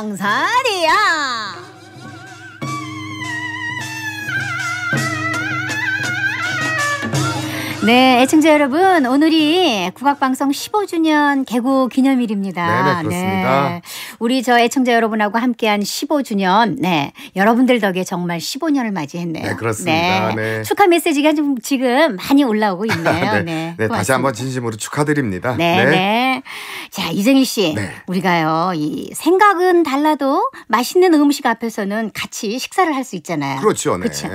광산이야. 네, 애청자 여러분, 오늘이 국악방송 15주년 개국 기념일입니다. 네네, 그렇습니다. 네, 우리 저 애청자 여러분하고 함께한 15주년, 네, 여러분들 덕에 정말 15년을 맞이했네요. 네, 그렇습니다. 네. 축하 메시지가 좀 지금 많이 올라오고 있네요. 네, 네, 다시 고맙습니다. 한번 진심으로 축하드립니다. 네, 네. 자, 이정희 씨. 네. 우리가요, 이 생각은 달라도 맛있는 음식 앞에서는 같이 식사를 할 수 있잖아요. 그렇죠. 네. 그쵸?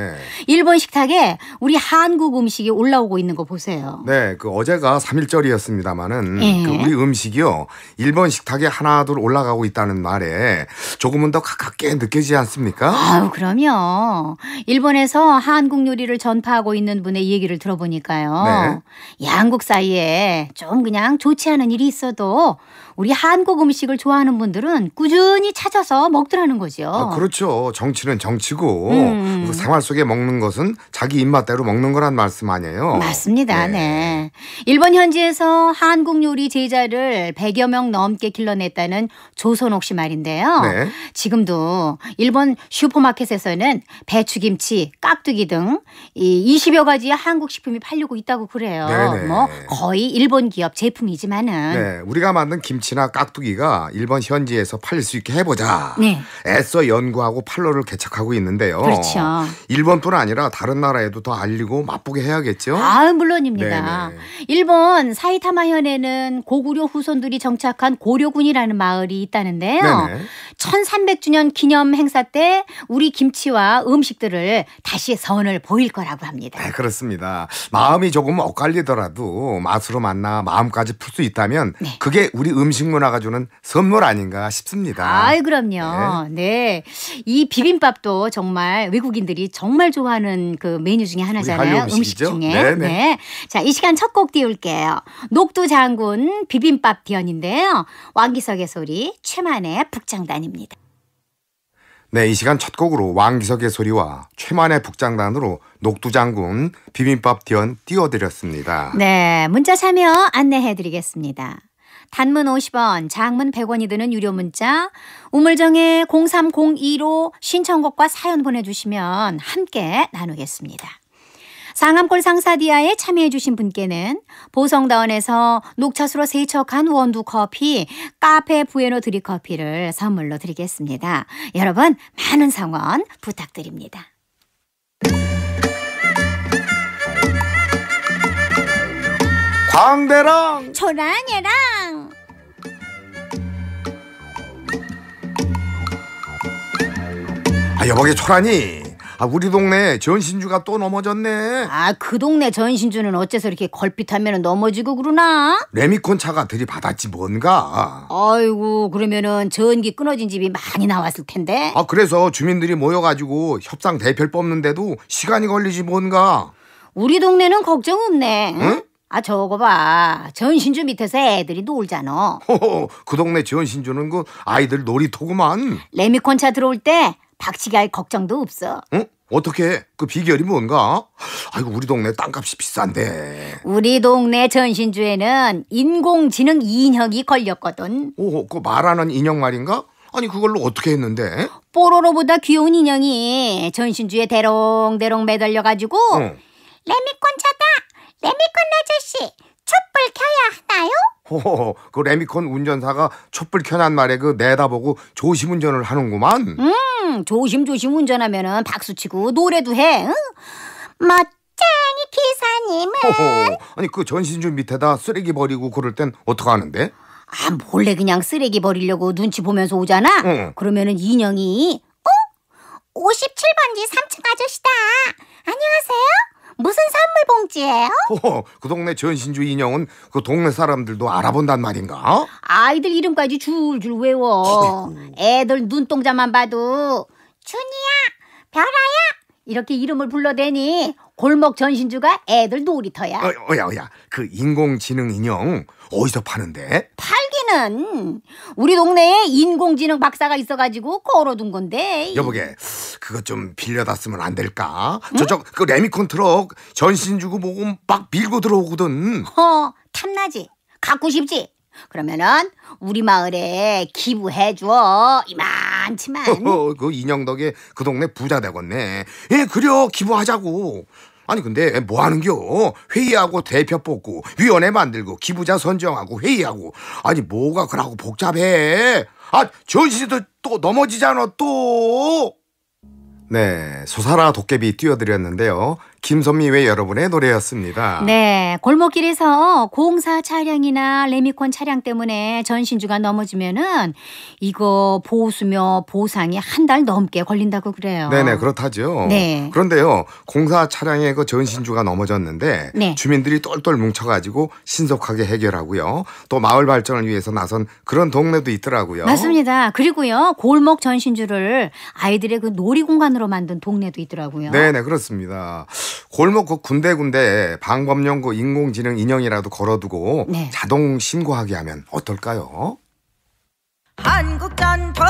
일본 식탁에 우리 한국 음식이 올라오고 있는 거 보세요. 네, 그 어제가 3일절이었습니다마는 예. 그 우리 음식이요. 일본 식탁에 하나둘 올라가고 있다는 말에 조금은 더 가깝게 느껴지지 않습니까? 아유, 그럼요. 일본에서 한국 요리를 전파하고 있는 분의 얘기를 들어보니까요. 양국 사이에 좀 그냥 좋지 않은 일이 있어도 해서 우리 한국 음식을 좋아하는 분들은 꾸준히 찾아서 먹더라는 거죠. 아, 그렇죠. 정치는 정치고 음. 그 생활 속에 먹는 것은 자기 입맛대로 먹는 거란 말씀 아니에요. 맞습니다. 네. 네. 일본 현지에서 한국 요리 제자를 100여 명 넘게 길러냈다는 조선옥 씨 말인데요. 네. 지금도 일본 슈퍼마켓에서는 배추김치, 깍두기 등이 20여 가지의 한국 식품이 팔리고 있다고 그래요. 네네. 뭐 거의 일본 기업 제품이지만은 네, 우리가 만든 김치 나 깍두기가 일본 현지에서 팔릴 수 있게 해보자. 네. 애써 연구하고 판로를 개척하고 있는데요. 그렇죠. 일본뿐 아니라 다른 나라에도 더 알리고 맛보게 해야겠죠. 아, 물론입니다. 네네. 일본 사이타마 현에는 고구려 후손들이 정착한 고려군이라는 마을이 있다는데요. 네네. 1300주년 기념 행사 때 우리 김치와 음식들을 다시 선을 보일 거라고 합니다. 네, 그렇습니다. 마음이 조금 엇갈리더라도 맛으로 만나 마음까지 풀 수 있다면 네. 그게 우리 음식 문화가 주는 선물 아닌가 싶습니다. 아이 그럼요. 네. 이 비빔밥도 정말 외국인들이 정말 좋아하는 그 메뉴 중에 하나잖아요. 음식? 중에. 네네. 네. 자, 이 시간 첫 곡 띄울게요. 녹두 장군 비빔밥 변인데요. 왕기석의 소리 최만의 북장단입니다. 네, 이 시간 첫 곡으로 왕기석의 소리와 최만의 북장단으로 녹두장군 비빔밥 디언 띄워드렸습니다. 네, 문자 참여 안내해 드리겠습니다. 단문 50원, 장문 100원이 드는 유료 문자 우물정에 0302로 신청곡과 사연 보내주시면 함께 나누겠습니다. 상암골 상사디아에 참여해 주신 분께는 보성다원에서 녹차수로 세척한 원두 커피 카페 부에노 드리 커피를 선물로 드리겠습니다. 여러분 많은 성원 부탁드립니다. 광대랑 초라녀랑 아 여보게 초라니 아 우리 동네 전신주가 또 넘어졌네 아, 그 동네 전신주는 어째서 이렇게 걸핏하면 넘어지고 그러나? 레미콘 차가 들이받았지 뭔가 아이고, 그러면은 전기 끊어진 집이 많이 나왔을 텐데. 아 그래서 주민들이 모여가지고 협상 대표를 뽑는데도 시간이 걸리지 뭔가 우리 동네는 걱정 없네. 응? 아, 저거 봐. 전신주 밑에서 애들이 놀잖아. 호호, 그 동네 전신주는 그 아이들 놀이터구만 레미콘 차 들어올 때 박치기 할 걱정도 없어. 응? 어떻게 그 비결이 뭔가 아이고 우리 동네 땅값이 비싼데 우리 동네 전신주에는 인공지능 인형이 걸렸거든. 오, 그 말하는 인형 말인가? 아니 그걸로 어떻게 했는데? 뽀로로보다 귀여운 인형이 전신주에 대롱대롱 매달려 가지고 어. 레미콘 차다! 레미콘 아저씨! 촛불 켜야 하나요? 호호, 그 레미콘 운전사가 촛불 켜냔 말에 그 내다보고 조심 운전을 하는구만. 음, 조심조심 운전하면은 박수치고 노래도 해. 응? 멋쟁이 기사님은 호호, 아니 그 전신주 밑에다 쓰레기 버리고 그럴 땐 어떡 하는데? 아, 몰래 그냥 쓰레기 버리려고 눈치 보면서 오잖아. 응. 그러면은 인형이 어? 57번지 3층 아저씨다. 안녕하세요. 무슨 선물 봉지예요? 호호, 그 동네 전신주 인형은 그 동네 사람들도 알아본단 말인가? 아이들 이름까지 줄줄 외워. 애들 눈동자만 봐도 준이야, 별아야 이렇게 이름을 불러대니 골목 전신주가 애들 놀이터야. 어, 어야 어야, 그 인공지능 인형 어디서 파는데? 팔기는 우리 동네에 인공지능 박사가 있어가지고 걸어둔 건데. 여보게, 그거 좀 빌려다 쓰면 안 될까? 저쪽 그 레미콘 트럭 전신 주고 보고 막 밀고 들어오거든. 어, 탐나지? 갖고 싶지? 그러면은 우리 마을에 기부해 줘. 이만치만. 어, 그 인형 덕에 그 동네 부자 되겠네. 예, 그려 기부하자고. 아니 근데 뭐 하는겨? 회의하고 대표 뽑고 위원회 만들고 기부자 선정하고 회의하고 아니 뭐가 그러고 복잡해? 아 전시도 또 넘어지잖아 또. 네, 소사라 도깨비 띄워드렸는데요. 김선미 외 여러분의 노래였습니다. 네, 골목길에서 공사 차량이나 레미콘 차량 때문에 전신주가 넘어지면은 이거 보수며 보상이 한 달 넘게 걸린다고 그래요. 네네 그렇다죠. 네. 그런데요 공사 차량의 그 전신주가 넘어졌는데 네. 주민들이 똘똘 뭉쳐가지고 신속하게 해결하고요. 또 마을 발전을 위해서 나선 그런 동네도 있더라고요. 맞습니다. 그리고요 골목 전신주를 아이들의 그 놀이 공간으로 만든 동네도 있더라고요. 네네 그렇습니다. 골목 그 군데군데 방범용 그 인공지능 인형이라도 걸어두고 네. 자동 신고하게 하면 어떨까요? 한국 전통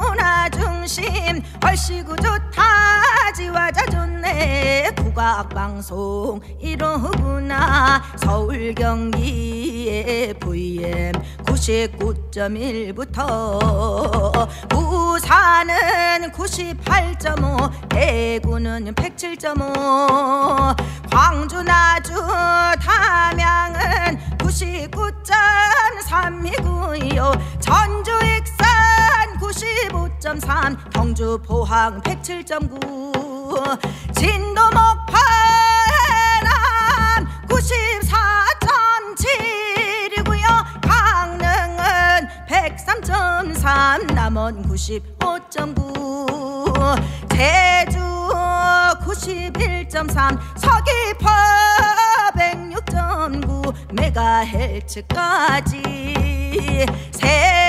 문화 중심 얼씨구 좋다 지화자 좋네 국악방송 이러구나. 서울 경기의 VM 99.1부터 부산은 98.5 대구는 107.5 광주 나주 담양은 99.3이고요 전주 95.3 경주 포항 107.9 진도 해남 94.7이고요. 강릉은 103.3 남원 95.9 제주 91.3 서귀포 106.9 메가헬츠까지. 세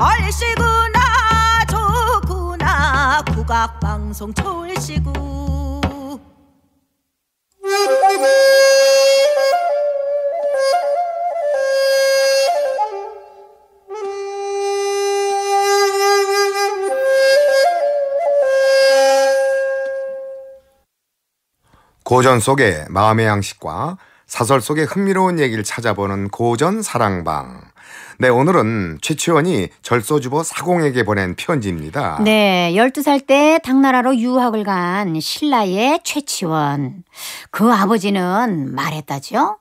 얼씨구나 좋구나 국악방송 초일시구 고전 속의 마음의 양식과 사설 속의 흥미로운 얘기를 찾아보는 고전 사랑방. 네, 오늘은 최치원이 절소주보 사공에게 보낸 편지입니다. 네, 12살 때 당나라로 유학을 간 신라의 최치원. 그 아버지는 말했다죠.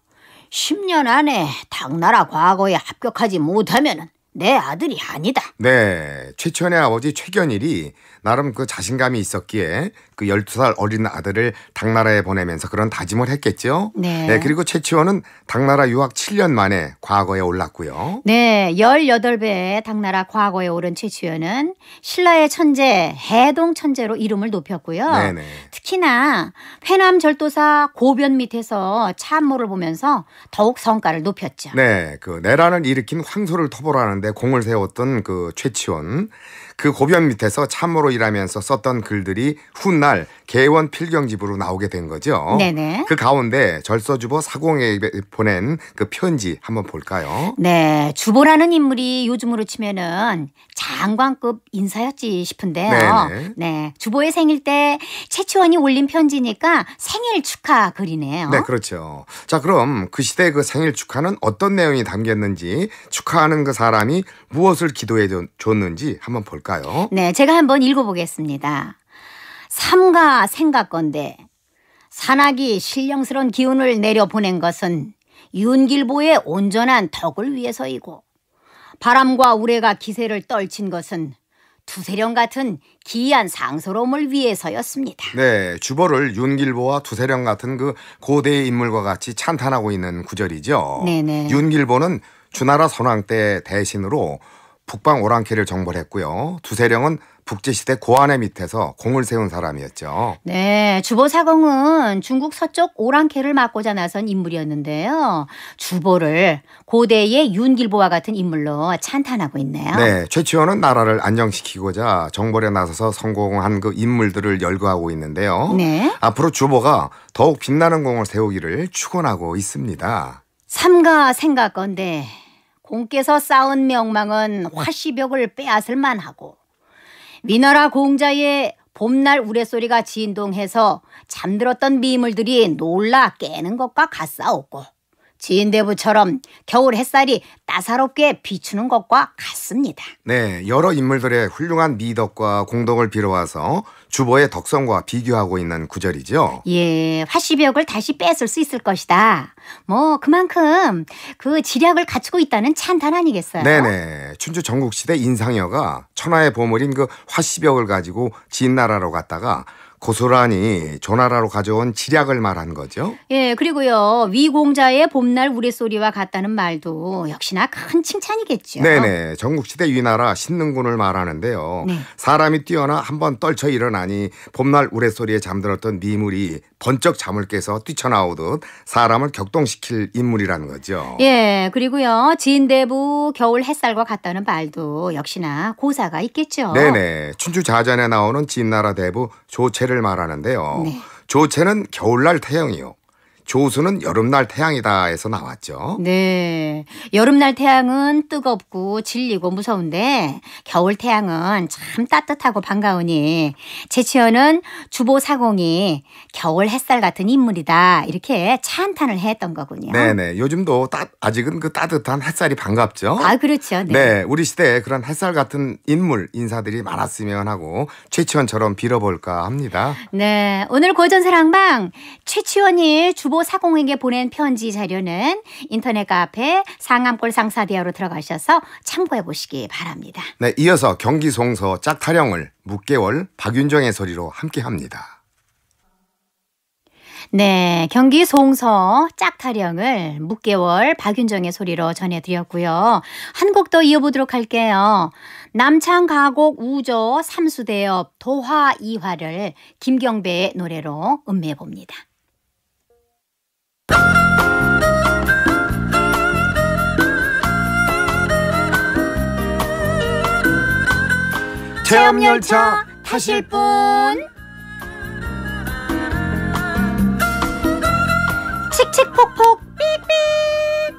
10년 안에 당나라 과거에 합격하지 못하면 내 아들이 아니다. 네, 최치원의 아버지 최견일이 나름 그 자신감이 있었기에 그 12살 어린 아들을 당나라에 보내면서 그런 다짐을 했겠죠. 네. 그리고 최치원은 당나라 유학 7년 만에 과거에 올랐고요. 네, 18배의 당나라 과거에 오른 최치원은 신라의 천재, 해동 천재로 이름을 높였고요. 네네. 특히나 회남 절도사 고변 밑에서 참모를 보면서 더욱 성과를 높였죠. 네, 그 내란을 일으킨 황소를 토벌하는데 공을 세웠던 그 최치원. 그 고변 밑에서 참모로 일하면서 썼던 글들이 훗날 개원 필경집으로 나오게 된 거죠. 네네. 그 가운데 절서주보 사공에게 보낸 그 편지 한번 볼까요? 네, 주보라는 인물이 요즘으로 치면은 장관급 인사였지 싶은데요. 네네. 네, 주보의 생일 때 최치원이 올린 편지니까 생일 축하 글이네요. 네, 그렇죠. 자, 그럼 그 시대 그 생일 축하는 어떤 내용이 담겼는지 축하하는 그 사람이 무엇을 기도해 줬- 줬는지 한번 볼까요? 네, 제가 한번 읽어보겠습니다. 삼가 생각건데 산악이 신령스러운 기운을 내려 보낸 것은 윤길보의 온전한 덕을 위해서이고 바람과 우레가 기세를 떨친 것은 두세령 같은 기이한 상스러움을 위해서였습니다. 네, 주보를 윤길보와 두세령 같은 그 고대의 인물과 같이 찬탄하고 있는 구절이죠. 네네. 윤길보는 주나라 선왕 때 대신으로 북방 오랑캐를 정벌했고요. 두세령은 북제시대 고안의 밑에서 공을 세운 사람이었죠. 네, 주보사공은 중국 서쪽 오랑캐를 맡고자 나선 인물이었는데요. 주보를 고대의 윤길보와 같은 인물로 찬탄하고 있네요. 네, 최치원은 나라를 안정시키고자 정벌에 나서서 성공한 그 인물들을 열거하고 있는데요. 네. 앞으로 주보가 더욱 빛나는 공을 세우기를 축원하고 있습니다. 삼가 생각건데 공께서 쌓은 명망은 화시벽을 빼앗을 만하고 위나라 공자의 봄날 우레소리가 진동해서 잠들었던 미물들이 놀라 깨는 것과 같사옵고 진대부처럼 겨울 햇살이 따사롭게 비추는 것과 같습니다. 네, 여러 인물들의 훌륭한 미덕과 공덕을 빌어와서 주보의 덕성과 비교하고 있는 구절이죠. 예, 화시벽을 다시 뺏을 수 있을 것이다. 뭐 그만큼 그 지략을 갖추고 있다는 찬탄 아니겠어요? 네네. 춘추 전국시대 인상여가 천하의 보물인 그 화시벽을 가지고 진나라로 갔다가 고스란히 조나라로 가져온 지략을 말한 거죠. 예, 그리고요 위공자의 봄날 우레소리와 같다는 말도 역시나 큰 칭찬이겠죠. 네네. 전국시대 위나라 신능군을 말하는데요. 네. 사람이 뛰어나 한 번 떨쳐 일어나니 봄날 우레소리에 잠들었던 미물이 번쩍 잠을 깨서 뛰쳐나오듯 사람을 격동시킬 인물이라는 거죠. 예, 그리고요 진대부 겨울 햇살과 같다는 말도 역시나 고사가 있겠죠. 네네. 춘추 자전에 나오는 진나라 대부 조체 를 말하는데요. 네. 조체는 겨울날 태양이요. 조수는 여름날 태양이다 해서 나왔죠. 네. 여름날 태양은 뜨겁고 질리고 무서운데 겨울 태양은 참 따뜻하고 반가우니 제치어는 주보 사공이 겨울 햇살 같은 인물이다 이렇게 찬탄을 했던 거군요. 네네. 요즘도 따, 아직은 그 따뜻한 햇살이 반갑죠. 아 그렇죠. 네. 네, 우리 시대에 그런 햇살 같은 인물 인사들이 많았으면 하고 최치원처럼 빌어볼까 합니다. 네, 오늘 고전사랑방 최치원이 주보 사공에게 보낸 편지 자료는 인터넷 카페 상암골 상사대화로 들어가셔서 참고해 보시기 바랍니다. 네, 이어서 경기 송서 짝타령을 묵개월 박윤정의 소리로 함께합니다. 네, 경기 송서 짝타령을 묵개월 박윤정의 소리로 전해드렸고요. 한 곡 더 이어보도록 할게요. 남창 가곡 우조 삼수대업 도화 이화를 김경배의 노래로 음미해 봅니다. 체험 열차 타실 분. 칙칙폭폭. 삑삑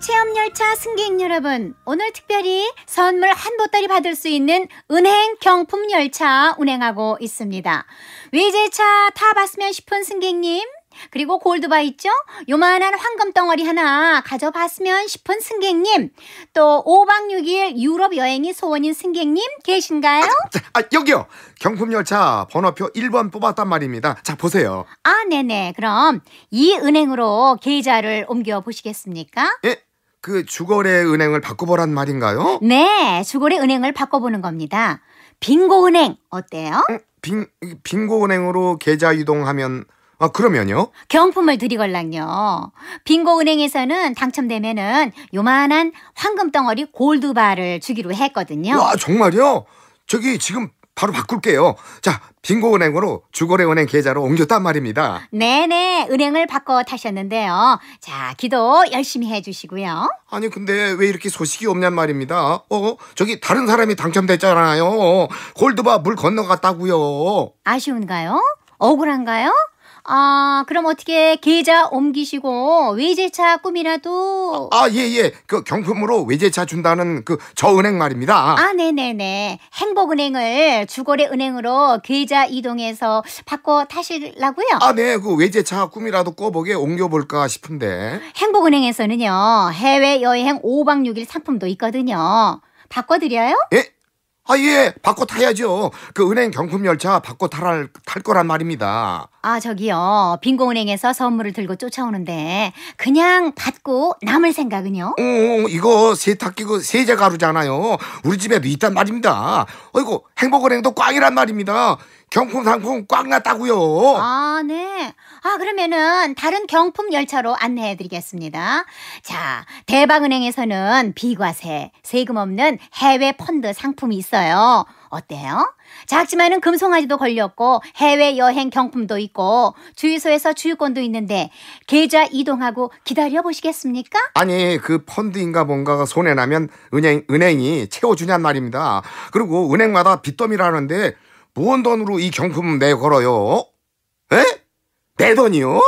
체험 열차 승객 여러분 오늘 특별히 선물 한 보따리 받을 수 있는 은행 경품 열차 운행하고 있습니다. 외제차 타봤으면 싶은 승객님 그리고 골드바 있죠? 요만한 황금 덩어리 하나 가져봤으면 싶은 승객님 또 5박 6일 유럽 여행이 소원인 승객님 계신가요? 자, 아, 여기요. 경품 열차 번호표 1번 뽑았단 말입니다. 자, 보세요. 아, 네네. 그럼 이 은행으로 계좌를 옮겨 보시겠습니까? 예? 그 주거래 은행을 바꿔보란 말인가요? 네, 주골의 은행을 바꿔보는 겁니다. 빙고 은행 어때요? 음, 빙, 빙고 은행으로 계좌 이동하면, 아, 그러면요? 경품을 드리걸랑요. 빙고 은행에서는 당첨되면은 요만한 황금 덩어리 골드바를 주기로 했거든요. 와, 정말요? 저기 지금 바로 바꿀게요. 자, 빙고 은행으로 주거래 은행 계좌로 옮겼단 말입니다. 네네, 은행을 바꿔 타셨는데요. 자, 기도 열심히 해주시고요. 아니 근데 왜 이렇게 소식이 없냔 말입니다. 어? 저기 다른 사람이 당첨됐잖아요. 골드바 물 건너갔다고요. 아쉬운가요? 억울한가요? 아, 그럼 어떻게 계좌 옮기시고 외제차 꿈이라도 아, 예, 예. 그 경품으로 외제차 준다는 그 저 은행 말입니다. 아, 네네네. 행복은행을 주거래 은행으로 계좌 이동해서 바꿔 타시려고요? 아, 네. 그 외제차 꿈이라도 꿔보게 옮겨볼까 싶은데. 행복은행에서는요, 해외여행 5박 6일 상품도 있거든요. 바꿔드려요? 예? 아, 예. 바꿔 타야죠. 그 은행 경품 열차 바꿔 탈, 탈 거란 말입니다. 아, 저기요. 빙고은행에서 선물을 들고 쫓아오는데, 그냥 받고 남을 생각은요? 어, 이거 세탁기 그 세제 가루잖아요. 우리 집에도 있단 말입니다. 어이구, 행복은행도 꽝이란 말입니다. 경품 상품 꽝 났다고요. 아, 네. 아, 그러면은 다른 경품 열차로 안내해 드리겠습니다. 자, 대박은행에서는 비과세, 세금 없는 해외 펀드 상품이 있어요. 어때요? 작지만은 금송아지도 걸렸고 해외 여행 경품도 있고 주유소에서 주유권도 있는데 계좌 이동하고 기다려 보시겠습니까? 아니 그 펀드인가 뭔가가 손해 나면 은행 은행이 채워주냔 말입니다. 그리고 은행마다 빚더미라는데 무언 돈으로 이 경품 내 걸어요? 에? 내 돈이요?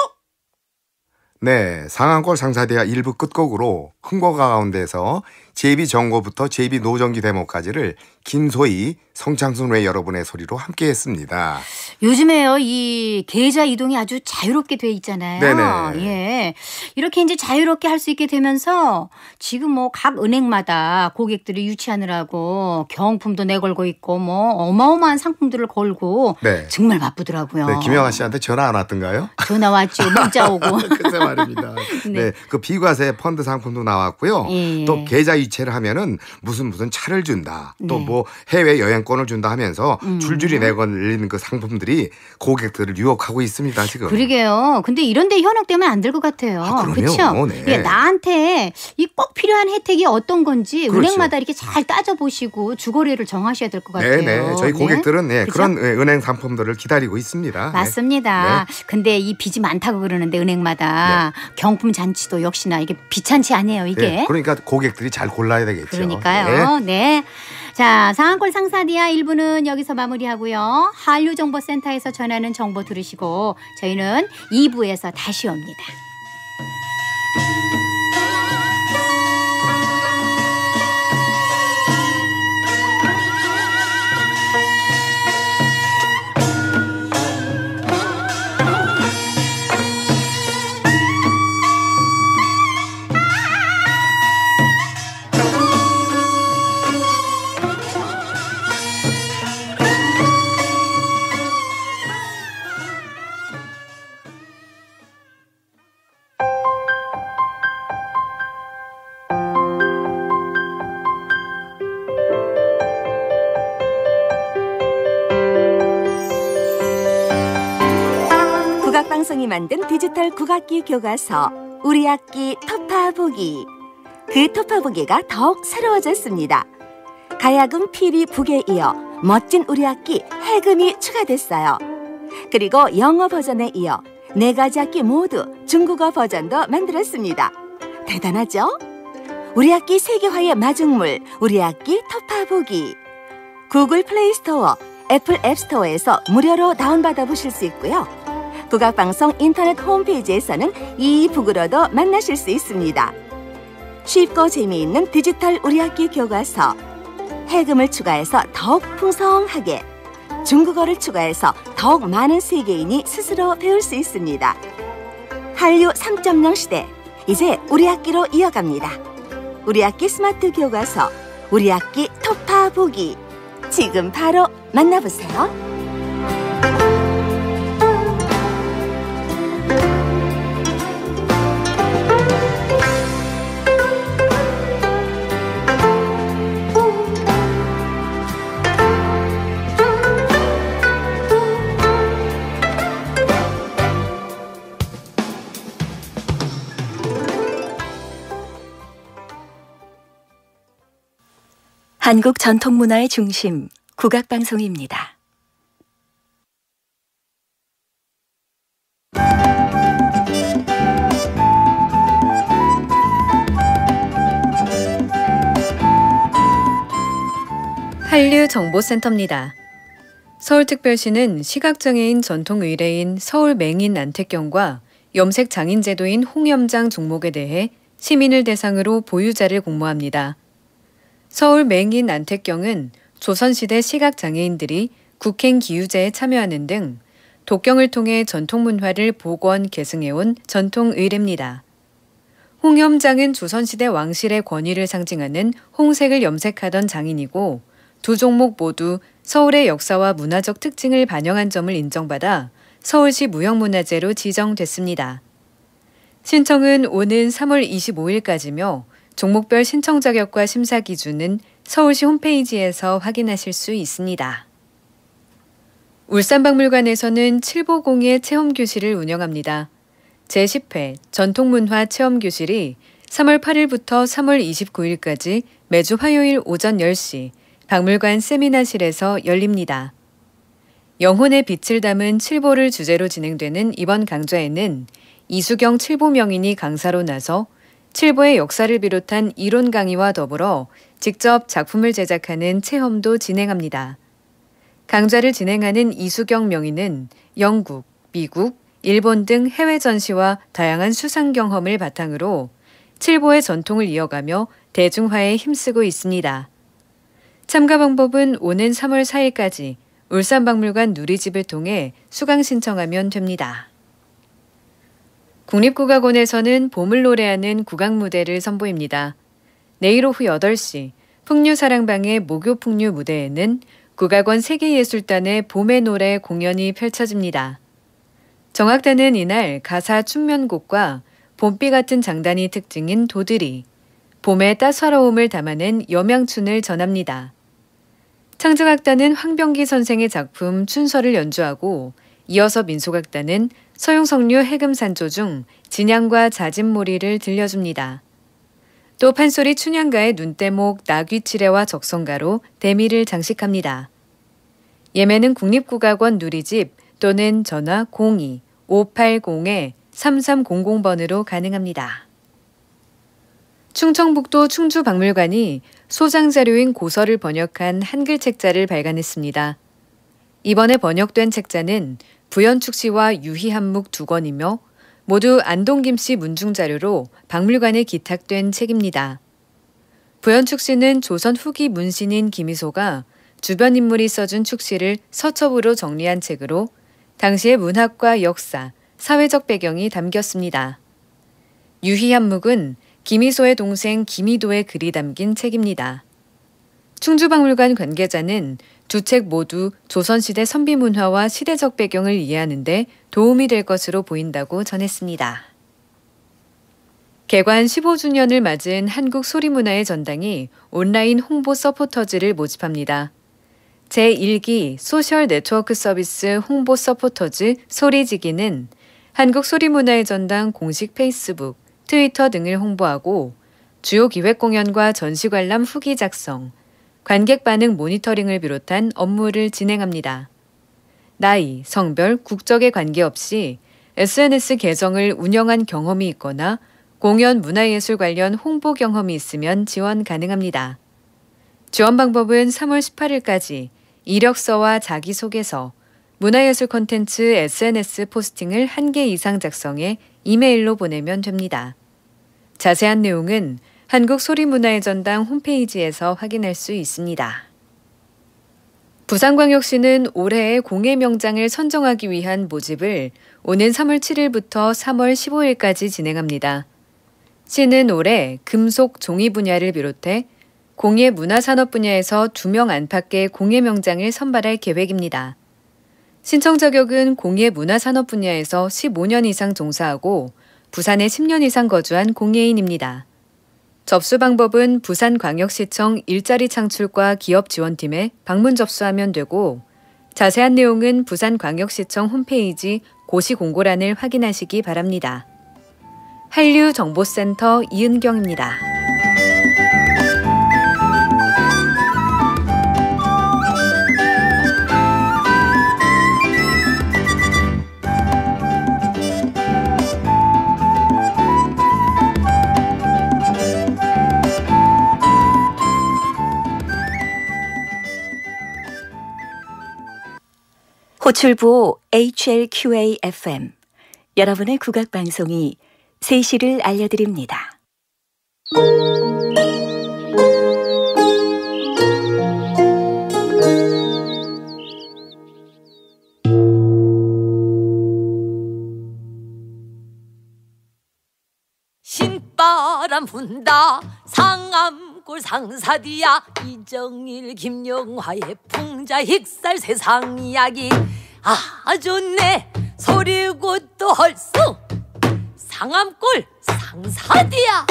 네, 상한골 상사대화 일부 끝곡으로 흥거 가운데서 제비 정고부터 제비 노정기 대목까지를 김소희 성창순 외 여러분의 소리로 함께 했습니다. 요즘에요, 이 계좌 이동이 아주 자유롭게 돼 있잖아요. 네네. 예. 이렇게 이제 자유롭게 할 수 있게 되면서 지금 뭐 각 은행마다 고객들을 유치하느라고 경품도 내걸고 있고 뭐 어마어마한 상품들을 걸고 네. 정말 바쁘더라고요. 네, 김영아 씨한테 전화 안 왔던가요? 전화 왔죠. 문자 오고. 글쎄 말입니다. 네. 네. 그 비과세 펀드 상품도 나 왔고요. 예. 또 계좌 이체를 하면은 무슨 무슨 차를 준다. 또 네. 음. 뭐 해외 여행권을 준다 하면서 줄줄이 내걸린 그 상품들이 고객들을 유혹하고 있습니다, 지금. 그러게요. 근데 이런데 현혹되면 안 될 것 같아요. 아. 그렇죠? 네. 예, 나한테 이 꼭 필요한 혜택이 어떤 건지 그렇죠. 은행마다 이렇게 잘 따져보시고 주거리를 정하셔야 될 것 같아요. 네, 네. 저희 고객들은 네? 그런 예, 은행 상품들을 기다리고 있습니다. 네. 맞습니다. 근데 이 빚이 많다고 그러는데 은행마다 경품 잔치도 역시나 이게 비찬치 않네요, 이게. 네, 그러니까 고객들이 잘 골라야 되겠죠. 그러니까요. 네. 네. 자, 상한골 상사디아 1부는 여기서 마무리하고요. 한류정보센터에서 전하는 정보 들으시고 저희는 2부에서 다시 옵니다. 방송이 만든 디지털 국악기 교과서 우리 악기 톺아보기 그 톺아보기가 더욱 새로워졌습니다. 가야금 피리 북에 이어 멋진 우리 악기 해금이 추가됐어요. 그리고 영어 버전에 이어 네 가지 악기 모두 중국어 버전도 만들었습니다. 대단하죠? 우리 악기 세계화의 마중물 우리 악기 톺아보기 구글 플레이 스토어, 애플 앱 스토어에서 무료로 다운받아 보실 수 있고요. 국악방송 인터넷 홈페이지에서는 e-book으로도 만나실 수 있습니다. 쉽고 재미있는 디지털 우리 악기 교과서 해금을 추가해서 더욱 풍성하게 중국어를 추가해서 더욱 많은 세계인이 스스로 배울 수 있습니다. 한류 3.0 시대 이제 우리 악기로 이어갑니다. 우리 악기 스마트 교과서 우리 학기 토파 보기 지금 바로 만나보세요. 한국 전통문화의 중심 국악방송입니다. 한류정보센터입니다. 서울특별시는 시각장애인 전통의례인 서울맹인 안택경과 염색장인제도인 홍염장 종목에 대해 시민을 대상으로 보유자를 공모합니다. 서울 맹인 안택경은 조선시대 시각장애인들이 국행 기유제에 참여하는 등 독경을 통해 전통문화를 복원 계승해온 전통의례입니다. 홍염장은 조선시대 왕실의 권위를 상징하는 홍색을 염색하던 장인이고 두 종목 모두 서울의 역사와 문화적 특징을 반영한 점을 인정받아 서울시 무형문화재로 지정됐습니다. 신청은 오는 3월 25일까지며 종목별 신청 자격과 심사 기준은 서울시 홈페이지에서 확인하실 수 있습니다. 울산박물관에서는 칠보공예 체험교실을 운영합니다. 제10회 전통문화 체험교실이 3월 8일부터 3월 29일까지 매주 화요일 오전 10시 박물관 세미나실에서 열립니다. 영혼의 빛을 담은 칠보를 주제로 진행되는 이번 강좌에는 이수경 칠보 명인이 강사로 나서 칠보의 역사를 비롯한 이론 강의와 더불어 직접 작품을 제작하는 체험도 진행합니다. 강좌를 진행하는 이수경 명인은 영국, 미국, 일본 등 해외 전시와 다양한 수상 경험을 바탕으로 칠보의 전통을 이어가며 대중화에 힘쓰고 있습니다. 참가 방법은 오는 3월 4일까지 울산박물관 누리집을 통해 수강 신청하면 됩니다. 국립국악원에서는 봄을 노래하는 국악 무대를 선보입니다. 내일 오후 8시 풍류사랑방의 목요풍류 무대에는 국악원 세계예술단의 봄의 노래 공연이 펼쳐집니다. 정악단은 이날 가사 춘면곡과 봄비 같은 장단이 특징인 도들이, 봄의 따사로움을 담아낸 여명춘을 전합니다. 창작악단은 황병기 선생의 작품 춘서를 연주하고 이어서 민속악단은 서용석류 해금산조 중 진양과 자진몰이를 들려줍니다. 또 판소리 춘향가의 눈대목 나귀치레와 적성가로 대미를 장식합니다. 예매는 국립국악원 누리집 또는 전화 02-580-3300번으로 가능합니다. 충청북도 충주박물관이 소장자료인 고서를 번역한 한글 책자를 발간했습니다. 이번에 번역된 책자는 부연축 씨와 유희한묵 두 권이며 모두 안동김 씨 문중 자료로 박물관에 기탁된 책입니다. 부연축 씨는 조선 후기 문신인 김희소가 주변 인물이 써준 축시를 서첩으로 정리한 책으로 당시의 문학과 역사, 사회적 배경이 담겼습니다. 유희한묵은 김희소의 동생 김희도의 글이 담긴 책입니다. 충주박물관 관계자는 두 책 모두 조선시대 선비문화와 시대적 배경을 이해하는데 도움이 될 것으로 보인다고 전했습니다. 개관 15주년을 맞은 한국 소리문화의 전당이 온라인 홍보 supporters를 모집합니다. 제1기 소셜 네트워크 서비스 홍보 supporters 소리지기는 한국 소리문화의 전당 공식 페이스북, 트위터 등을 홍보하고 주요 기획 공연과 전시 관람 후기 작성, 관객 반응 모니터링을 비롯한 업무를 진행합니다. 나이, 성별, 국적에 관계없이 SNS 계정을 운영한 경험이 있거나 공연 문화예술 관련 홍보 경험이 있으면 지원 가능합니다. 지원 방법은 3월 18일까지 이력서와 자기소개서, 문화예술 콘텐츠 SNS 포스팅을 한개 이상 작성해 이메일로 보내면 됩니다. 자세한 내용은 한국소리문화의 전당 홈페이지에서 확인할 수 있습니다. 부산광역시는 올해의 공예 명장을 선정하기 위한 모집을 오는 3월 7일부터 3월 15일까지 진행합니다. 시는 올해 금속 종이 분야를 비롯해 공예 문화산업 분야에서 2명 안팎의 공예 명장을 선발할 계획입니다. 신청 자격은 공예 문화산업 분야에서 15년 이상 종사하고 부산에 10년 이상 거주한 공예인입니다. 접수 방법은 부산광역시청 일자리 창출과 기업 지원팀에 방문 접수하면 되고 자세한 내용은 부산광역시청 홈페이지 고시 공고란을 확인하시기 바랍니다. 한류정보센터 이은경입니다. 호출부 HLQA-FM 여러분의 국악 방송이 3시를 알려드립니다. 신바람 분다. 상암골 상사디야. 이정일 김영화의 풍자 힉살 세상 이야기 아 좋네 소리고 또 헐수 상암골 상사디야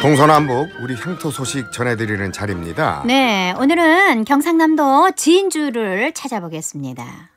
동서남북 우리 향토 소식 전해드리는 자리입니다. 네, 오늘은 경상남도 진주를 찾아보겠습니다.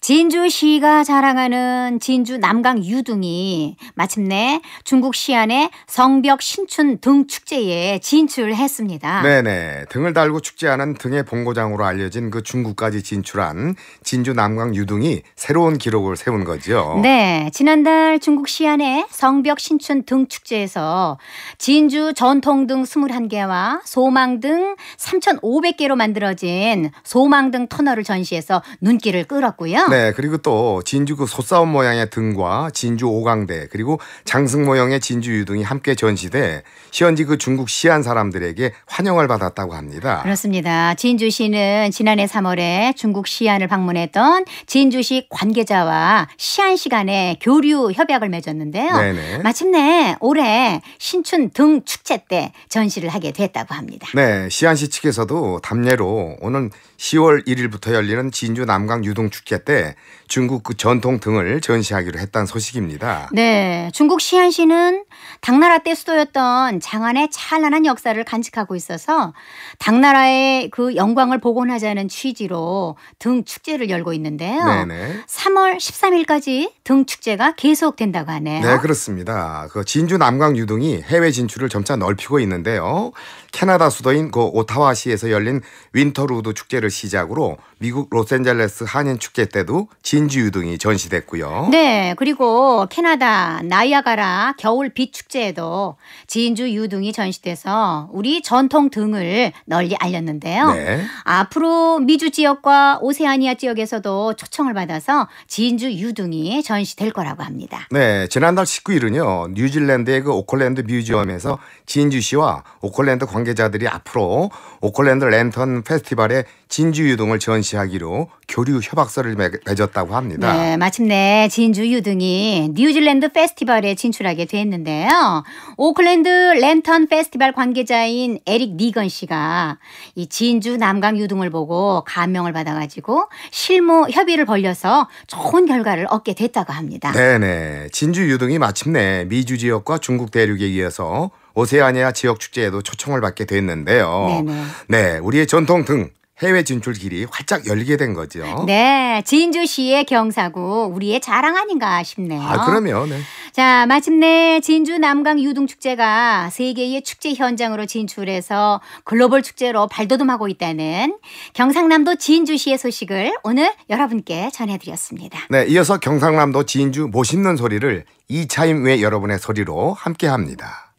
진주시가 자랑하는 진주 남강 유등이 마침내 중국 시안의 성벽 신춘 등 축제에 진출했습니다. 네네. 등을 달고 축제하는 등의 본고장으로 알려진 그 중국까지 진출한 진주 남강 유등이 새로운 기록을 세운 거죠. 네, 지난달 중국 시안의 성벽 신춘 등 축제에서 진주 전통 등 21개와 소망 등 3,500개로 만들어진 소망 등 터널을 전시해서 눈길을 끌었고요. 네, 그리고 또 진주 그 솥싸움 모양의 등과 진주 오강대 그리고 장승 모형의 진주 유등이 함께 전시돼 현지 그 중국 시안 사람들에게 환영을 받았다고 합니다. 그렇습니다. 진주시는 지난해 3월에 중국 시안을 방문했던 진주시 관계자와 시안 시 간에 교류 협약을 맺었는데요. 네네. 마침내 올해 신춘 등 축제 때 전시를 하게 됐다고 합니다. 네, 시안시 측에서도 담례로 오는 10월 1일부터 열리는 진주 남강 유등 축제 때で 중국 그 전통 등을 전시하기로 했다는 소식입니다. 네, 중국 시안시는 당나라 때 수도였던 장안의 찬란한 역사를 간직하고 있어서 당나라의 그 영광을 복원하자는 취지로 등 축제를 열고 있는데요. 네네. 3월 13일까지 등 축제가 계속된다고 하네요. 네, 그렇습니다. 그 진주 남강 유등이 해외 진출을 점차 넓히고 있는데요. 캐나다 수도인 그 오타와시에서 열린 윈터루드 축제를 시작으로 미국 로스앤젤레스 한인 축제 때도 진주 유등이 전시됐고요. 네, 그리고 캐나다 나이아가라 겨울 빛 축제에도 진주 유등이 전시돼서 우리 전통 등을 널리 알렸는데요. 네. 앞으로 미주 지역과 오세아니아 지역에서도 초청을 받아서 진주 유등이 전시될 거라고 합니다. 네, 지난달 19일은요, 뉴질랜드의 그 오클랜드 뮤지엄에서 진주시와 오클랜드 관계자들이 앞으로 오클랜드 랜턴 페스티벌에 진주 유등을 전시하기로 교류 협약서를 맺- 맺었다고 합니다. 네, 마침내 진주 유등이 뉴질랜드 페스티벌에 진출하게 됐는데요. 오클랜드 랜턴 페스티벌 관계자인 에릭 니건 씨가 이 진주 남강 유등을 보고 감명을 받아가지고 실무 협의를 벌려서 좋은 결과를 얻게 됐다고 합니다. 네네. 진주 유등이 마침내 미주 지역과 중국 대륙에 이어서 오세아니아 지역 축제에도 초청을 받게 됐는데요. 네네. 네, 우리의 전통 등 해외 진출 길이 활짝 열리게 된 거죠. 네, 진주시의 경사구 우리의 자랑 아닌가 싶네요. 아, 그러면 네. 자, 마침내 진주 남강 유등 축제가 세계의 축제 현장으로 진출해서 글로벌 축제로 발돋움하고 있다는 경상남도 진주시의 소식을 오늘 여러분께 전해드렸습니다. 네, 이어서 경상남도 진주 멋있는 소리를 이차임 외 여러분의 소리로 함께 합니다.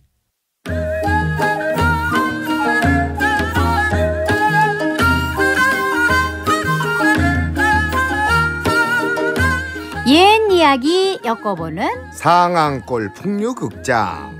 이야기 엮어보는 상황골 풍류극장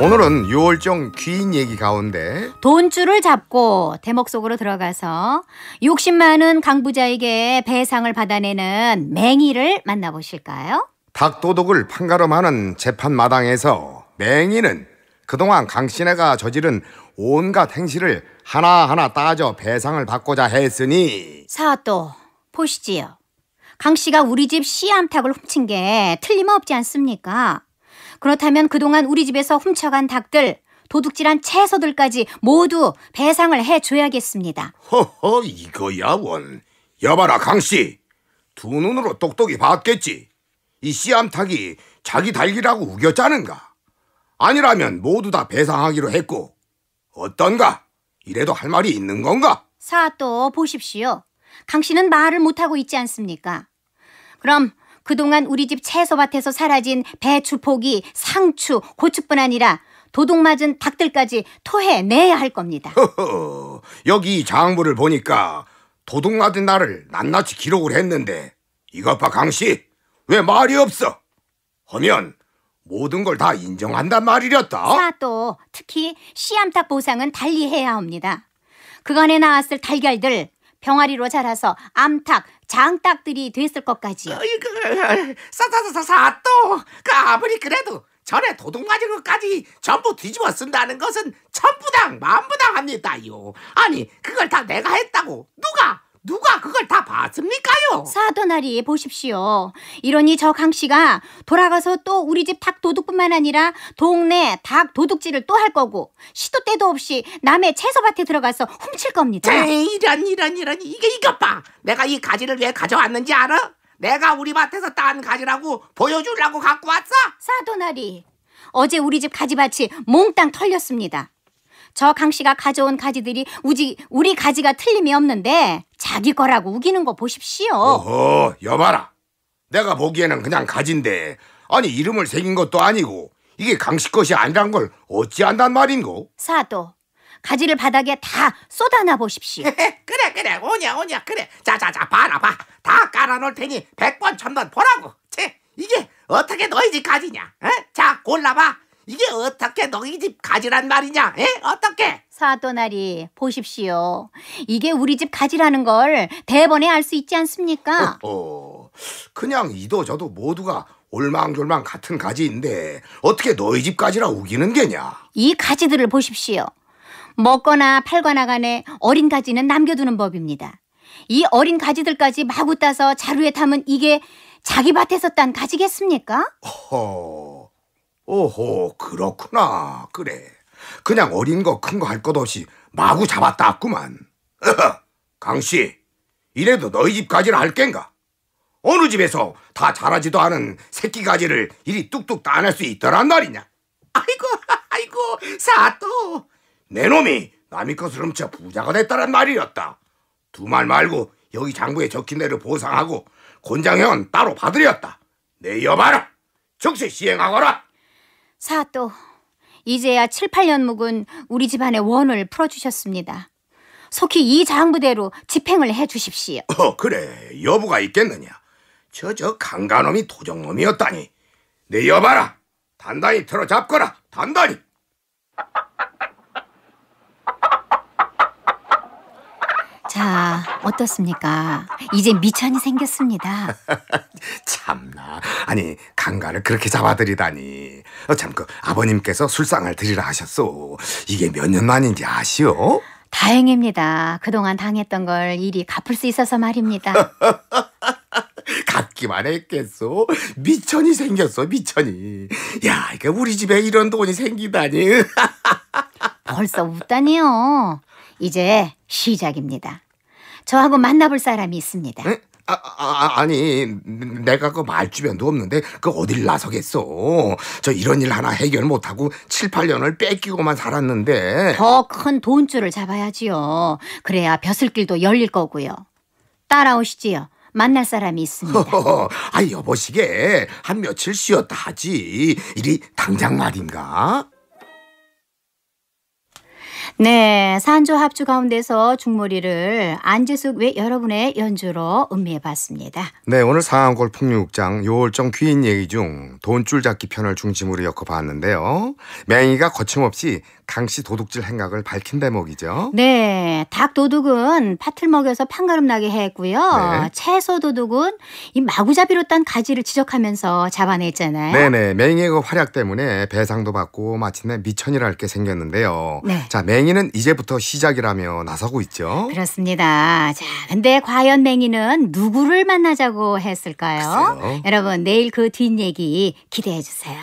오늘은 요월정 귀인 얘기 가운데 돈줄을 잡고 대목 속으로 들어가서 욕심 많은 강부자에게 배상을 받아내는 맹이를 만나보실까요? 닭도둑을 판가름하는 재판 마당에서 맹인은 그동안 강씨네가 저지른 온갖 행실을 하나하나 따져 배상을 받고자 했으니 사또 보시지요. 강 씨가 우리 집 씨암탉을 훔친 게 틀림없지 않습니까? 그렇다면 그동안 우리 집에서 훔쳐간 닭들, 도둑질한 채소들까지 모두 배상을 해줘야겠습니다. 허허 이거야 원 여봐라 강씨 두 눈으로 똑똑히 봤겠지 이 씨암탉이 자기 달기라고 우겼자는가 아니라면 모두 다 배상하기로 했고 어떤가 이래도 할 말이 있는 건가 사또 보십시오. 강 씨는 말을 못하고 있지 않습니까? 그럼 그동안 우리 집 채소밭에서 사라진 배추 포기, 상추, 고추뿐 아니라 도둑 맞은 닭들까지 토해내야 할 겁니다. 허허 여기 이 장부를 보니까 도둑 맞은 날을 낱낱이 기록을 했는데 이것 봐 강씨 왜 말이 없어 하면 모든 걸 다 인정한단 말이렸다 사또 특히 씨암탉 보상은 달리 해야 합니다. 그간에 나왔을 달걀들 병아리로 자라서 암탉, 장닭들이 됐을 것까지요. 이그 사사사 사 또 그 아무리 그래도 전에 도둑 맞은 것까지 전부 뒤집어 쓴다는 것은 천부당 만부당 합니다요. 아니 그걸 다 내가 했다고 누가 누가 그걸 다 봤습니까요? 사도나리 보십시오. 이러니 저 강 씨가 돌아가서 또 우리 집 닭 도둑뿐만 아니라 동네 닭 도둑질을 또 할 거고 시도 때도 없이 남의 채소밭에 들어가서 훔칠 겁니다. 제 이런 이런 이런 이게 이것 봐. 내가 이 가지를 왜 가져왔는지 알아? 내가 우리 밭에서 딴 가지라고 보여주려고 갖고 왔어. 사도나리 어제 우리 집 가지밭이 몽땅 털렸습니다. 저 강 씨가 가져온 가지들이 우지 우리 가지가 틀림이 없는데 자기 거라고 우기는 거 보십시오. 어허, 여봐라. 내가 보기에는 그냥 가진데 아니 이름을 새긴 것도 아니고 이게 강씨 것이 아니란 걸 어찌 안단 말인고? 사도 가지를 바닥에 다 쏟아놔 보십시오. 그래 그래 오냐 오냐 그래. 자자자 봐라 봐. 다 깔아놓을 테니 백번 천번 보라고. 채 이게 어떻게 너희 집 가지냐? 에? 자 골라봐. 이게 어떻게 너희 집 가지란 말이냐? 에? 어떻게? 사도나리 보십시오. 이게 우리 집 가지라는 걸 대번에 알 수 있지 않습니까? 어, 그냥 이도 저도 모두가 올망졸망 같은 가지인데 어떻게 너희 집 가지라 우기는 게냐? 이 가지들을 보십시오. 먹거나 팔거나 간에 어린 가지는 남겨두는 법입니다. 이 어린 가지들까지 마구 따서 자루에 담은 이게 자기 밭에서 딴 가지겠습니까? 허, 오호, 그렇구나. 그래. 그냥 어린 거 큰 거 할 것 없이 마구 잡았다 왔구만. 강씨, 이래도 너희 집 가지를 할 겐가? 어느 집에서 다 자라지도 않은 새끼 가지를 이리 뚝뚝 따낼 수 있더란 말이냐? 아이고 아이고 사또. 내 놈이 남의 것을 훔쳐 부자가 됐다란 말이었다. 두 말 말고 여기 장부에 적힌 대로 보상하고 곤장형은 따로 받으렸다. 내 여봐라. 즉시 시행하거라. 사또, 이제야 7, 8년 묵은 우리 집안의 원을 풀어주셨습니다. 속히 이 장부대로 집행을 해 주십시오. 어, 그래. 여부가 있겠느냐. 저, 저 강간놈이 도적놈이었다니. 내 여봐라. 단단히 틀어잡거라. 단단히. 자, 어떻습니까? 이제 미천이 생겼습니다. 참나. 아니, 강간을 그렇게 잡아들이다니. 어, 참, 그, 아버님께서 술상을 드리라 하셨소. 이게 몇 년 만인지 아시오? 다행입니다. 그동안 당했던 걸 일이 갚을 수 있어서 말입니다. 갚기만 했겠소. 미천이 생겼어, 미천이. 야, 이게 우리 집에 이런 돈이 생기다니. 벌써 웃다니요. 이제 시작입니다. 저하고 만나볼 사람이 있습니다. 에? 아, 아, 아, 아니, 내가 그 말주변도 없는데 그 어딜 나서겠어. 저 이런 일 하나 해결 못하고 7, 8년을 뺏기고만 살았는데. 더 큰 돈줄을 잡아야지요. 그래야 벼슬길도 열릴 거고요. 따라오시지요. 만날 사람이 있습니다. 허허, 아, 여보시게 한 며칠 쉬었다 하지. 이리 당장 말인가? 네, 산조 합주 가운데서 중머리를 안지숙 외 여러분의 연주로 음미해봤습니다. 네, 오늘 상암골 풍류극장 요월정 귀인 얘기 중 돈줄 잡기 편을 중심으로 엮어봤는데요. 맹이가 거침없이 강씨 도둑질 행각을 밝힌 대목이죠. 네, 닭 도둑은 팥을 먹여서 판가름 나게 했고요. 네. 채소 도둑은 이 마구잡이로 딴 가지를 지적하면서 잡아냈잖아요. 네네, 맹이의 그 활약 때문에 배상도 받고 마침내 미천이랄 게 생겼는데요. 네. 자, 맹이는 이제부터 시작이라며 나서고 있죠. 그렇습니다. 자, 근데 과연 맹이는 누구를 만나자고 했을까요? 글쎄요. 여러분, 내일 그 뒷얘기 기대해 주세요.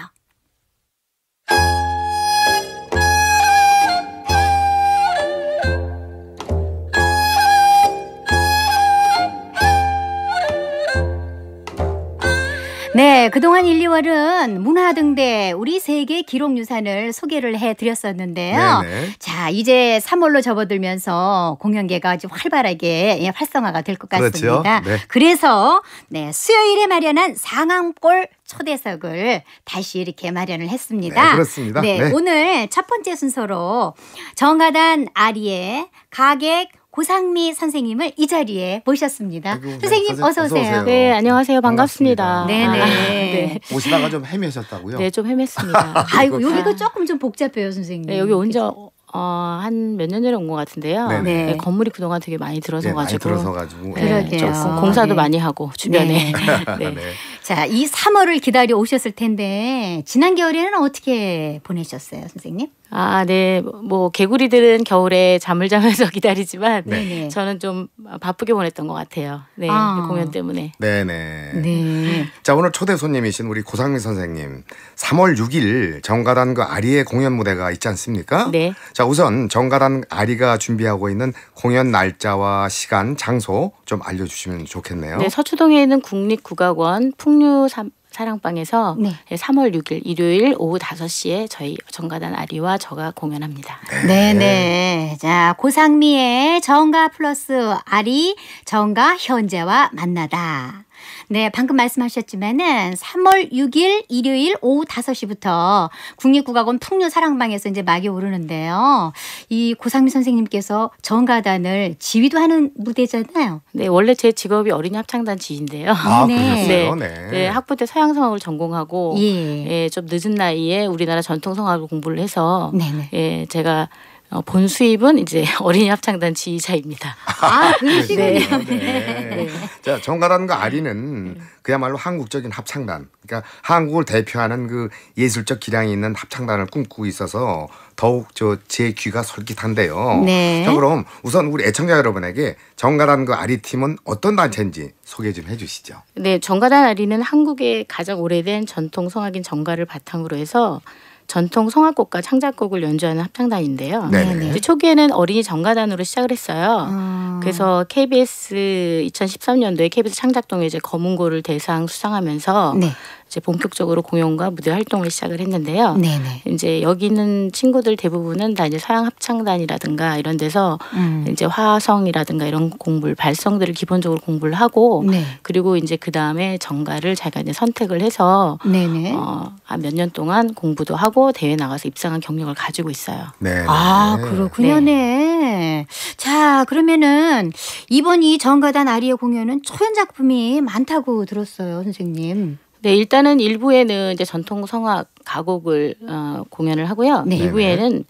네, 그동안 1, 2월은 문화 등대 우리 세계 기록 유산을 소개를 해 드렸었는데요. 네네. 자, 이제 3월로 접어들면서 공연계가 아주 활발하게 예, 활성화가 될것 그렇죠. 같습니다. 네. 그래서 네, 수요일에 마련한 상암골 초대석을 다시 이렇게 마련을 했습니다. 네, 그렇습니다. 네, 네. 오늘 첫 번째 순서로 정가단 아리의 가객 고상미 선생님을 이 자리에 모셨습니다. 아이고, 네, 선생님 선생님, 어서 어서 오세요. 오세요. 네, 안녕하세요. 반갑습니다. 네네. 아, 네. 오시다가 좀 헤매셨다고요? 네, 좀 헤맸습니다. 아이고 여기가 조금 좀 복잡해요, 선생님. 네, 여기 온지 어, 한 몇 년 전에 온 것 같은데요. 네네. 네. 네, 건물이 그동안 되게 많이 들어서 네, 가지고 들어서 가지고. 그러게요. 조금 공사도 네. 많이 하고 주변에. 네. 네. 자, 이 3월을 기다려 오셨을 텐데 지난 겨울에는 어떻게 보내셨어요, 선생님? 아, 네. 뭐 개구리들은 겨울에 잠을 자면서 기다리지만 네네. 저는 좀 바쁘게 보냈던 것 같아요. 네, 아. 공연 때문에. 네네. 네. 자 오늘 초대 손님이신 우리 고상민 선생님 3월 6일 정가단 그 아리의 공연 무대가 있지 않습니까? 네. 자 우선 정가단 아리가 준비하고 있는 공연 날짜와 시간, 장소 좀 알려주시면 좋겠네요. 네, 서초동에 있는 국립국악원 풍류 삼- 사랑방에서 네. 3월 6일 일요일 오후 5시에 저희 정가단 아리와 저가 공연합니다. 네 네. 자, 고상미의 정가 플러스 아리, 정가 현재와 만나다. 네, 방금 말씀하셨지만은 3월 6일 일요일 오후 5시부터 국립국악원 풍류 사랑방에서 이제 막이 오르는데요. 이 고상미 선생님께서 정가단을 지휘도 하는 무대잖아요. 네, 원래 제 직업이 어린이 합창단 지인데요. 아 네. 그러세요? 네. 네. 네, 학부 때 서양 성악을 전공하고 예. 예, 좀 늦은 나이에 우리나라 전통 성악을 공부를 해서 네네. 예, 제가 어, 본 수입은 이제 어린이 합창단 지휘자입니다. 아, 그러시군요. 네. 네. 자 정가단과 아리는 그야말로 한국적인 합창단, 그러니까 한국을 대표하는 그 예술적 기량이 있는 합창단을 꿈꾸고 있어서 더욱 저 제 귀가 솔깃한데요. 네. 자 그럼 우선 우리 애청자 여러분에게 정가단과 아리 팀은 어떤 단체인지 소개 좀 해주시죠. 네, 정가단 아리는 한국의 가장 오래된 전통 성악인 정가를 바탕으로 해서 전통 성악곡과 창작곡을 연주하는 합창단인데요. 네네. 이제 초기에는 어린이 정가단으로 시작을 했어요. 아. 그래서 KBS 2013년도에 KBS 창작동에 이제 검은고를 대상 수상하면서 네. 이제 본격적으로 공연과 무대 활동을 시작을 했는데요. 네네. 이제 여기 있는 친구들 대부분은 다 이제 서양 합창단이라든가 이런 데서 음. 이제 화성이라든가 이런 공부를 발성들을 기본적으로 공부를 하고 네. 그리고 이제 그 다음에 정가를 자기가 이제 선택을 해서 네네. 어, 몇년 동안 공부도 하고 대회 나가서 입상한 경력을 가지고 있어요. 네. 아, 네. 그렇군요. 네. 자, 그러면은 이번 이 정가단 아리의 공연은 초연 작품이 많다고 들었어요, 선생님. 네, 일단은 일부에는 이제 전통 성악 가곡을 어, 공연을 하고요. 네. 이부에는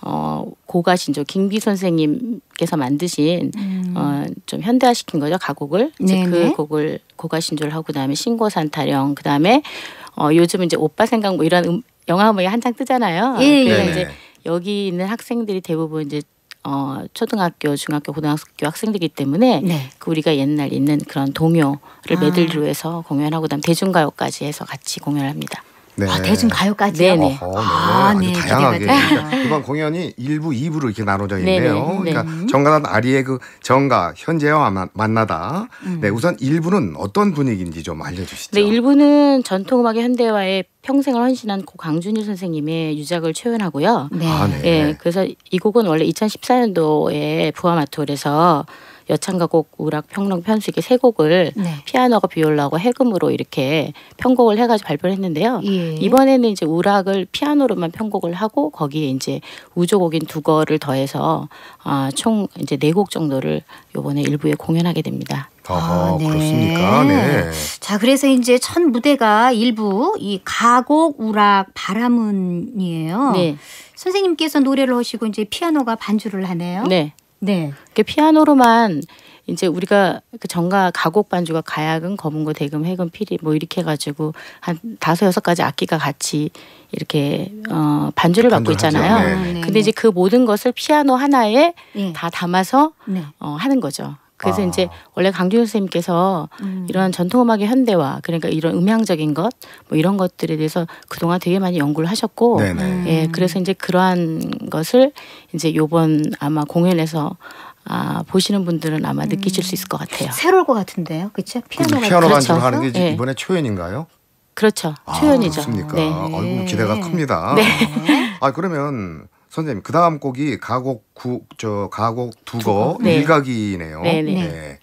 어, 고가 신조 김비 선생님께서 만드신 어, 좀 현대화 시킨 거죠 가곡을. 이제 음. 네네. 그 곡을 고가 신조를 하고 그다음에 신고산 타령 그다음에 어, 요즘 이제 오빠 생각 뭐 이런 음, 영화 음악이 한창 뜨잖아요. 예, 그래서 예. 이제 여기 있는 학생들이 대부분 이제 어, 초등학교, 중학교, 고등학교 학생들이기 때문에 네. 그 우리가 옛날 있는 그런 동요를 아. 메들리로 해서 공연하고 그다음 대중가요까지 해서 같이 공연을 합니다. 네. 아, 대중 가요까지. 네네. 어허, 네. 아, 네, 다양하게. 그러니까 이번 공연이 일부, 이부로 이렇게 나눠져 있네요. 네네, 네. 그러니까 정가단 아리의 그 정가 현재와 만- 만나다. 음. 네, 우선 일부는 어떤 분위기인지 좀 알려주시죠. 네, 일부는 전통음악의 현대화에 평생을 헌신한 고 강준일 선생님의 유작을 초연하고요. 네. 아, 네. 예, 그래서 이 곡은 원래 2014년도에 부하마톨에서 여창가곡 우락 평론 편수 이렇게 세 곡을 네. 피아노가 비올라고 해금으로 이렇게 편곡을 해가지고 발표를 했는데요. 예. 이번에는 이제 우락을 피아노로만 편곡을 하고 거기에 이제 우조곡인 두 거를 더해서 아, 총 이제 네 곡 정도를 요번에 일부에 공연하게 됩니다. 어허, 아, 네. 그렇습니까? 네. 자, 그래서 이제 첫 무대가 일부 이 가곡 우락 바라문이에요. 네, 선생님께서 노래를 하시고 이제 피아노가 반주를 하네요. 네. 네. 그 피아노로만 이제 우리가 그 정가 가곡 반주가 가야금, 검은고, 대금, 해금, 피리 뭐 이렇게 해가지고 한 다섯 여섯 가지 악기가 같이 이렇게 어 반주를 받고. 있잖아요. 네. 아, 네, 근데 네. 이제 그 모든 것을 피아노 하나에 예. 다 담아서 네. 어 하는 거죠. 그래서 아. 이제 원래 강준일 선생님께서 음. 이런 전통음악의 현대화 그러니까 이런 음향적인 것 뭐 이런 것들에 대해서 그동안 되게 많이 연구를 하셨고 네네. 음. 예 그래서 이제 그러한 것을 이제 요번 아마 공연에서 아 보시는 분들은 아마 느끼실 수 있을 것 같아요. 새로울 것 같은데요. 그렇죠? 피아노가 피아노 그렇죠. 반주를 하는 게 이제 네. 이번에 초연인가요? 그렇죠. 아, 초연이죠. 그렇습니까? 네. 아이고 기대가 큽니다. 네. 아 그러면 선생님 그 다음 곡이 가곡 구저 가곡 두거 네. 일각이네요. 네, 네. 네.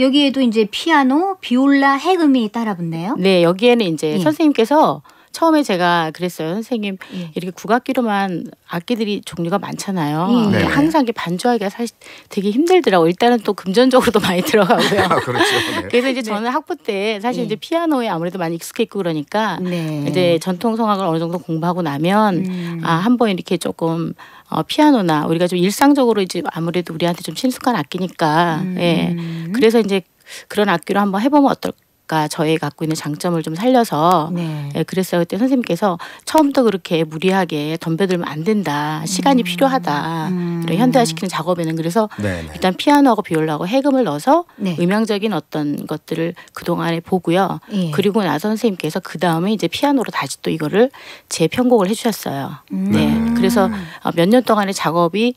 여기에도 이제 피아노, 비올라, 해금이 따라 붙네요. 네, 여기에는 이제 예. 선생님께서 처음에 제가 그랬어요. 선생님 예. 이렇게 국악기로만 악기들이 종류가 많잖아요. 예. 항상 이게 반주하기가 사실 되게 힘들더라고. 요 일단은 또 금전적으로도 많이 들어가고요. 아 그렇죠. 네. 그래서 이제 저는 학부 때 사실 예. 이제 피아노에 아무래도 많이 익숙해 있고 그러니까 네. 이제 전통 성악을 어느 정도 공부하고 나면 음. 아 한번 이렇게 조금 어, 피아노나 우리가 좀 일상적으로 이제 아무래도 우리한테 좀 친숙한 악기니까 음. 예 그래서 이제 그런 악기로 한번 해보면 어떨까 작가 저의 갖고 있는 장점을 좀 살려서 네. 예, 그랬어요. 그때 선생님께서 처음부터 그렇게 무리하게 덤벼들면 안 된다. 시간이 필요하다. 음. 이런 현대화시키는 작업에는 그래서 네네. 일단 피아노하고 비올라하고 해금을 넣어서 네. 음향적인 어떤 것들을 그 동안에 보고요. 예. 그리고 나서 선생님께서 그 다음에 이제 피아노로 다시 또 이거를 재편곡을 해 주셨어요. 음. 네, 그래서 몇 년 동안의 작업이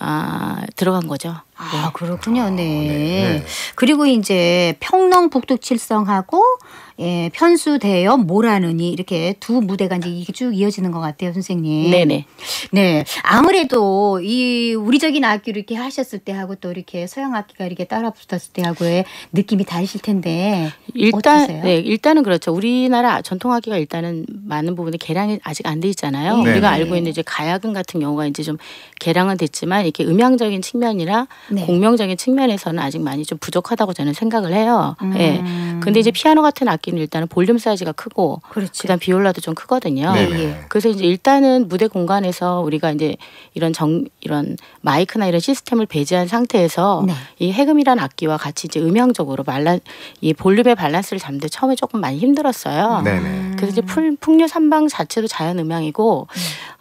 아, 들어간 거죠. 아 그렇군요. 네. 네. 그리고 이제 평농 북두 칠성하고 예, 편수대여 모라느니 이렇게 두 무대가 이제 이게 쭉 이어지는 것 같아요, 선생님. 네네. 네. 아무래도 이 우리적인 악기를 이렇게 하셨을 때 하고 또 이렇게 서양 악기가 이렇게 따라 붙었을 때 하고의 느낌이 다르실 텐데 일단 어떠세요? 네 일단은 그렇죠. 우리나라 전통 악기가 일단은 많은 부분에 개량이 아직 안 돼 있잖아요. 네. 우리가 네. 알고 있는 이제 가야금 같은 경우가 이제 좀 개량은 됐지만 이렇게 음향적인 측면이나 네. 공명적인 측면에서는 아직 많이 좀 부족하다고 저는 생각을 해요. 음. 예. 근데 이제 피아노 같은 악기는 일단은 볼륨 사이즈가 크고 그렇죠. 그다음 비올라도 좀 크거든요. 네. 예. 그래서 이제 일단은 무대 공간에서 우리가 이제 이런 정 이런 마이크나 이런 시스템을 배제한 상태에서 네. 이 해금이라는 악기와 같이 이제 음향적으로 말란 이 볼륨의 밸런스를 잡는데 처음에 조금 많이 힘들었어요. 네네. 그래서 이제 풀, 풍류 사랑방 자체도 자연 음향이고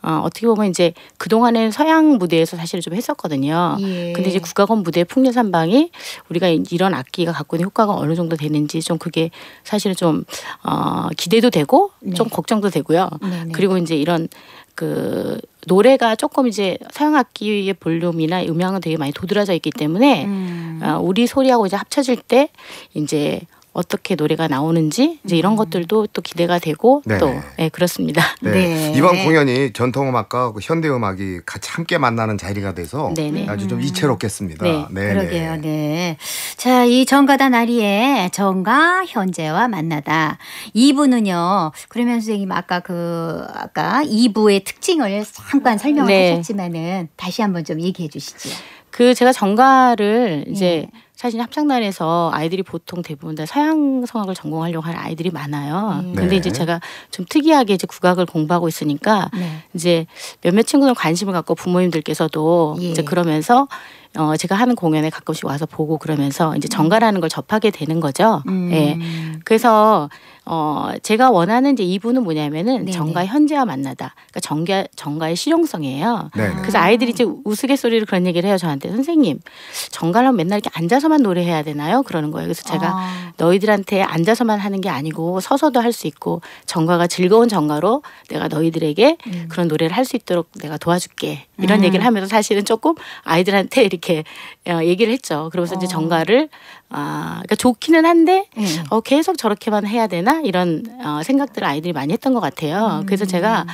어, 어떻게 보면 이제 그 동안에는 서양 무대에서 사실 좀 했었거든요. 예. 근데 이제 국악원 무대 풍류 사랑방이 우리가 이런 악기가 갖고 있는 효과가 어느 정도 되는지 좀 그게 사실은 좀 어, 기대도 되고 좀 걱정도 되고요. 네, 네. 그리고 이제 이런 그 노래가 조금 이제 서양 악기의 볼륨이나 음향은 되게 많이 도드라져 있기 때문에 음. 어, 우리 소리하고 이제 합쳐질 때 이제 어떻게 노래가 나오는지 이제 이런 것들도 또 기대가 되고 네네. 또 네, 그렇습니다. 네. 네. 이번 공연이 전통 음악과 그 현대 음악이 같이 함께 만나는 자리가 돼서 네네. 아주 좀 이채롭겠습니다. 네. 네네. 그러게요. 네. 자, 이 정가다 나리의 정가 현재와 만나다. 2부는요. 그러면 선생님 아까 그 아까 2부의 특징을 잠깐 설명을 네. 하셨지만은 다시 한번 좀 얘기해 주시죠. 그 제가 정가를 이제 네. 사실 합창단에서 아이들이 보통 대부분 다 서양 성악을 전공하려고 하는 아이들이 많아요. 음. 근데 네. 이제 제가 좀 특이하게 이제 국악을 공부하고 있으니까 네. 이제 몇몇 친구들 관심을 갖고 부모님들께서도 예. 이제 그러면서 어 제가 하는 공연에 가끔씩 와서 보고 그러면서 이제 정가라는 걸 접하게 되는 거죠. 음. 예. 그래서 어 제가 원하는 이제 이부는 뭐냐면은 네네. 정가의 현재와 만나다. 그러니까 정가 정가의 실용성이에요. 네. 그래서 아이들이 이제 우스갯소리로 그런 얘기를 해요 저한테 선생님 정가라면 맨날 이렇게 앉아서만 노래해야 되나요? 그러는 거예요. 그래서 제가 아. 너희들한테 앉아서만 하는 게 아니고 서서도 할 수 있고 정가가 즐거운 정가로 내가 너희들에게 음. 그런 노래를 할 수 있도록 내가 도와줄게 이런 얘기를 하면서 사실은 조금 아이들한테 이렇게 어, 얘기를 했죠. 그러면서 이제 어. 정가를 아 그러니까 좋기는 한데 예. 어, 계속 저렇게만 해야 되나 이런 어, 생각들을 아이들이 많이 했던 것 같아요. 음. 그래서 제가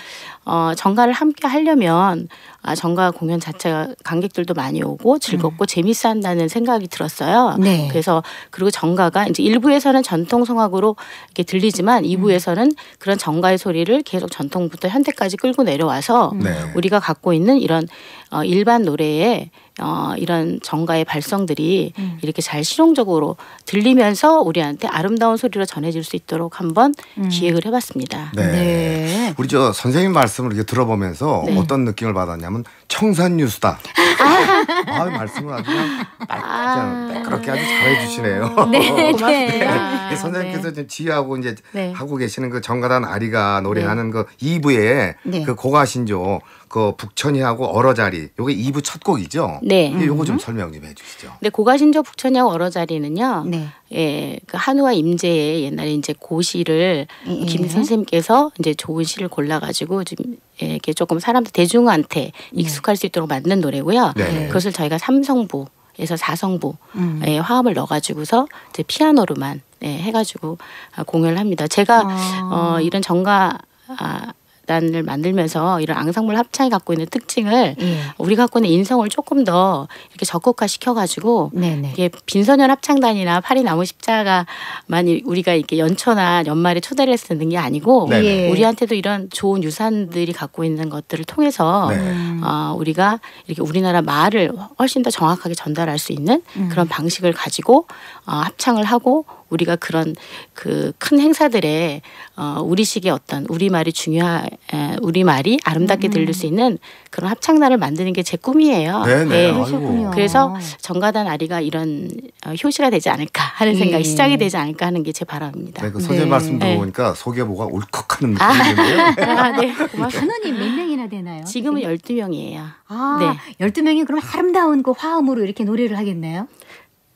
어, 정가를 함께 하려면 아, 정가 공연 자체가 관객들도 많이 오고 즐겁고 재밌어 한다는 생각이 들었어요. 음. 네. 그래서 그리고 정가가 이제 일부에서는 전통 성악으로 이렇게 들리지만 이부에서는 그런 정가의 소리를 계속 전통부터 현대까지 끌고 내려와서 네. 우리가 갖고 있는 이런 어, 일반 노래에 어, 이런 정가의 발성들이 음. 이렇게 잘 실용적으로 들리면서 우리한테 아름다운 소리로 전해질 수 있도록 한번 기획을 해봤습니다. 네. 네. 우리 저 선생님 말씀을 이렇게 들어보면서 네. 어떤 느낌을 받았냐면 청산유수다. 아, 말씀을 아주 그냥 아. 그렇게 아주 잘해주시네요. 네, 네. 네, 선생님께서 지금 지휘하고 이제 네. 하고 계시는 그 정가단 아리가 노래하는 그 2부에 네. 그 고가신조 그 북천이하고 얼어자리 요게 2부 첫 곡이죠. 네. 예, 요거 좀 설명 좀 해주시죠. 근데 고가신조 북천이하고 얼어자리는요. 네. 예, 그 한우와 임제의 옛날에 이제 고시를 예. 김 선생님께서 이제 좋은 시를 골라가지고 좀 예, 이렇게 조금 사람들 대중한테 익숙할 수 있도록 만든 노래고요. 네. 그것을 저희가 삼성부. 에서 사성부 음. 예, 화음을 넣어가지고서 이제 피아노로만 예, 해가지고 아, 공연을 합니다. 제가 아. 어, 이런 정가 아, 단을 만들면서 이런 앙상블 합창이 갖고 있는 특징을 예. 우리가 갖고 있는 인성을 조금 더 이렇게 적극화 시켜가지고 네네. 이게 빈소년 합창단이나 파리 나무 십자가만 이- 우리가 이렇게 연초나 연말에 초대를 해서 듣는 게 아니고 네네. 예. 우리한테도 이런 좋은 유산들이 갖고 있는 것들을 통해서 네. 음. 어, 우리가 이렇게 우리나라 말을 훨씬 더 정확하게 전달할 수 있는 음. 그런 방식을 가지고 어, 합창을 하고 우리가 그런 그 큰 행사들에 어 우리식의 어떤 우리 말이 중요한 에, 우리 말이 아름답게 들릴 수 있는 그런 합창단을 만드는 게 제 꿈이에요. 네네. 예. 아이고. 그러셨군요. 그래서 정가단 아리가 이런 어, 효시가 되지 않을까 하는 예. 생각이 시작이 되지 않을까 하는 게 제 바람입니다. 네, 그 선생님 네. 말씀 네. 들어보니까 속에 뭐가 울컥하는 느낌이 드는데요. 아, 네. 고맙습니다. 단원이 몇 명이나 되나요? 지금은 12명이에요. 아, 네. 12명이 그럼 아름다운 그 화음으로 이렇게 노래를 하겠네요.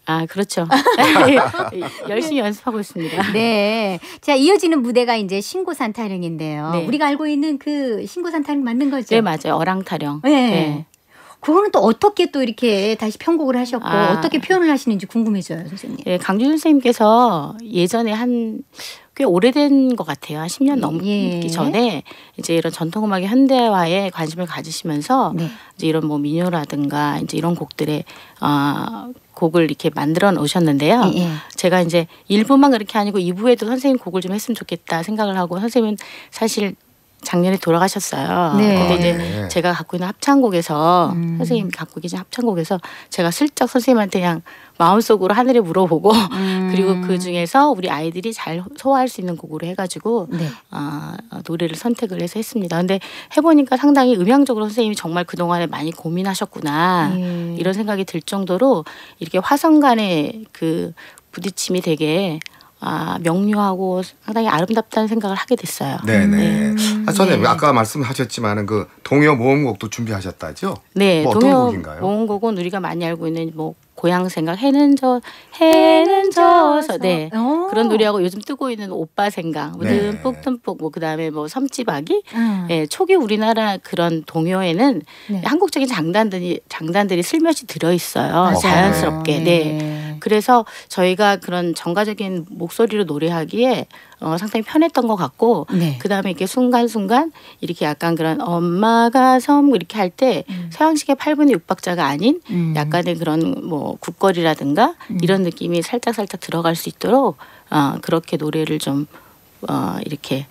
아, 그렇죠. 열심히 연습하고 있습니다. 네. 자, 이어지는 무대가 이제 신고산 타령인데요. 네. 우리가 알고 있는 그 신고산 타령 맞는 거죠? 네, 맞아요. 어랑 타령. 네. 그거는 또 어떻게 또 이렇게 다시 편곡을 하셨고 아. 어떻게 표현을 하시는지 궁금해져요, 선생님. 예, 강준 선생님께서 예전에 한 꽤 오래된 것 같아요. 한 10년 넘기 예. 전에 이제 이런 전통 음악의 현대화에 관심을 가지시면서 네. 이제 이런 뭐 민요라든가 이제 이런 곡들의 아 곡을 이렇게 만들어 놓으셨는데요. 예, 예. 제가 이제 일부만 그렇게 아니고 2부에도 선생님 곡을 좀 했으면 좋겠다 생각을 하고 선생님은 사실 작년에 돌아가셨어요. 네. 근데 이제 네. 제가 갖고 있는 합창곡에서 음. 선생님 갖고 계신 합창곡에서 제가 슬쩍 선생님한테 그냥 마음속으로 하늘에 물어보고 음. 그리고 그 중에서 우리 아이들이 잘 소화할 수 있는 곡으로 해가지고 네. 아, 어, 노래를 선택을 해서 했습니다. 근데 해보니까 상당히 음향적으로 선생님이 정말 그 동안에 많이 고민하셨구나 예. 이런 생각이 들 정도로 이렇게 화성 간의 그 부딪힘이 되게 아, 명료하고 상당히 아름답다는 생각을 하게 됐어요. 네네. 아, 선생님 네. 아까 말씀하셨지만은 그 동요 모음곡도 준비하셨다죠? 네, 뭐 어떤 동요 곡인가요? 모음곡은 우리가 많이 알고 있는 뭐 고향 생각 해는 저 해는 저서 네 어. 그런 노래하고 요즘 뜨고 있는 오빠 생각 뭐 네. 듬뿍 듬뿍 뭐 그다음에 뭐 섬지박이 음. 예, 초기 우리나라 그런 동요에는 네. 한국적인 장단들이 장단들이 슬며시 들어 있어요. 자연스럽게. 네. 네. 그래서 저희가 그런 정가적인 목소리로 노래하기에 어, 상당히 편했던 것 같고 네. 그다음에 이렇게 순간순간 이렇게 약간 그런 엄마가 섬 이렇게 할때 서양식의 8분의 6박자가 아닌 음. 약간의 그런 뭐 국거리라든가 이런 느낌이 살짝 살짝 들어갈 수 있도록 어, 그렇게 노래를 좀 어, 이렇게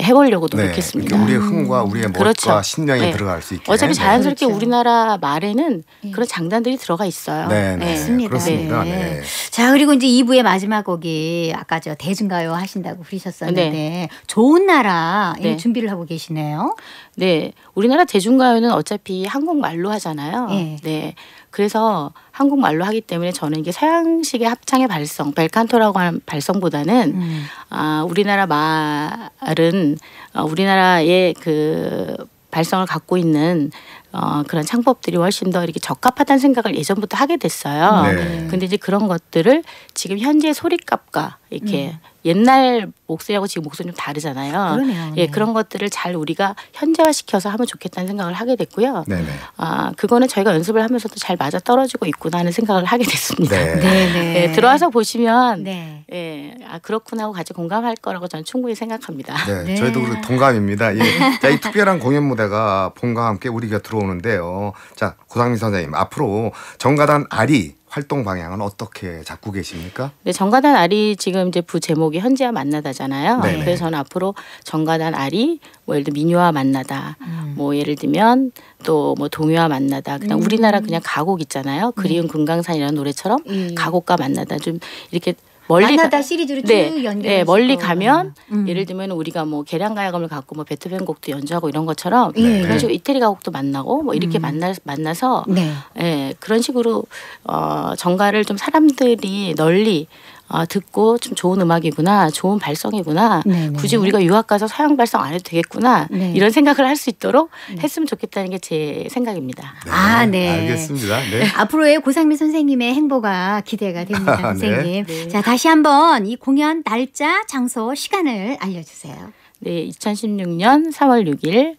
해보려고 노력했습니다. 이렇게 우리의 흥과 우리의 멋과 그렇죠. 신명이 네. 들어갈 수 있게. 어차피 네. 자연스럽게 그렇죠. 우리나라 말에는 그런 장단들이 들어가 있어요. 네, 네. 맞습니다. 그렇습니다. 네. 네. 자 그리고 이제 2부의 마지막 곡이 아까 저 대중가요 하신다고 그러셨었는데 좋은 나라 이 네. 준비를 하고 계시네요. 네, 우리나라 대중가요는 어차피 한국말로 하잖아요. 예. 네. 그래서 한국말로 하기 때문에 저는 이게 서양식의 합창의 발성, 벨칸토라고 하는 발성보다는 음. 아, 우리나라 말은 어, 우리나라의 그 발성을 갖고 있는 어, 그런 창법들이 훨씬 더 이렇게 적합하다는 생각을 예전부터 하게 됐어요. 네. 근데 이제 그런 것들을 지금 현재 소리값과 이렇게 옛날 목소리하고 지금 목소리 좀 다르잖아요. 그러네요. 예, 네. 그런 것들을 잘 우리가 현재화 시켜서 하면 좋겠다는 생각을 하게 됐고요. 네네. 아, 그거는 저희가 연습을 하면서도 잘 맞아 떨어지고 있구나 하는 생각을 하게 됐습니다. 네. 네네. 예, 들어와서 보시면 네. 예, 아 그렇구나 하고 같이 공감할 거라고 저는 충분히 생각합니다. 네, 네. 저희도 그 동감입니다. 예. 자, 이 특별한 공연 무대가 봄과 함께 우리 곁 들어오는데요. 자, 고상민 선생님, 앞으로 정가단 아리 활동 방향은 어떻게 잡고 계십니까? 네, 정가단 아리 지금 이제 부 제목이 현지와 만나다잖아요. 네네. 그래서 저는 앞으로 정가단 아리 뭐 예를 들어 민요와 만나다, 음. 뭐 예를 들면 또 뭐 동요와 만나다, 그냥 우리나라 그냥 가곡 있잖아요. 그리운 금강산이라는 노래처럼 음. 가곡과 만나다 좀 이렇게 멀리 만나다 가- 시리즈로 쭉 네, 연결. 네, 멀리 가면 음. 예를 들면 우리가 뭐 계량 가야금을 갖고 뭐 베토벤 곡도 연주하고 이런 것처럼 예. 그런 식으로 이태리 가곡도 만나고 뭐 이렇게 음. 만나 만나서 네. 예, 그런 식으로 어, 정가를 좀 사람들이 널리 어, 듣고 좀 좋은 음악이구나, 좋은 발성이구나. 네네. 굳이 우리가 유학 가서 서양 발성 안 해도 되겠구나. 네. 이런 생각을 할 수 있도록 했으면 좋겠다는 게 제 생각입니다. 아, 네. 알겠습니다. 네. 앞으로의 고상민 선생님의 행보가 기대가 됩니다, 네. 선생님. 네. 자, 다시 한번 이 공연 날짜, 장소, 시간을 알려주세요. 네, 2016년 3월 6일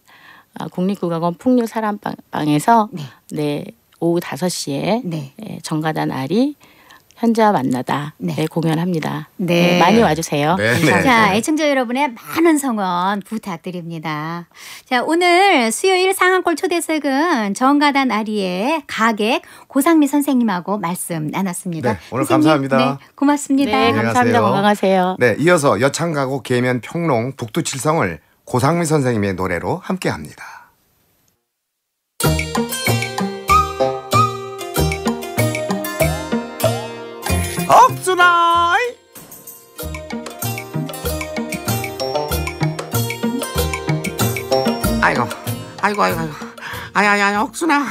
아, 국립국악원 풍류 사랑방에서 네. 네, 오후 5시에 네. 예, 정가단 아리 현자 만나다 네. 네. 공연합니다. 네. 네, 많이 와주세요. 네, 네. 자, 애청자 여러분의 많은 성원 부탁드립니다. 자, 오늘 수요일 상한골 초대석은 정가단 아리의 가객 고상미 선생님하고 말씀 나눴습니다. 네, 오늘 선생님, 감사합니다. 네, 고맙습니다. 네, 감사합니다. 건강하세요. 네, 이어서 여창가곡 계면 평롱 북두칠성을 고상민 선생님의 노래로 함께합니다. 아이고 아이고 아이고 아야야 억순아.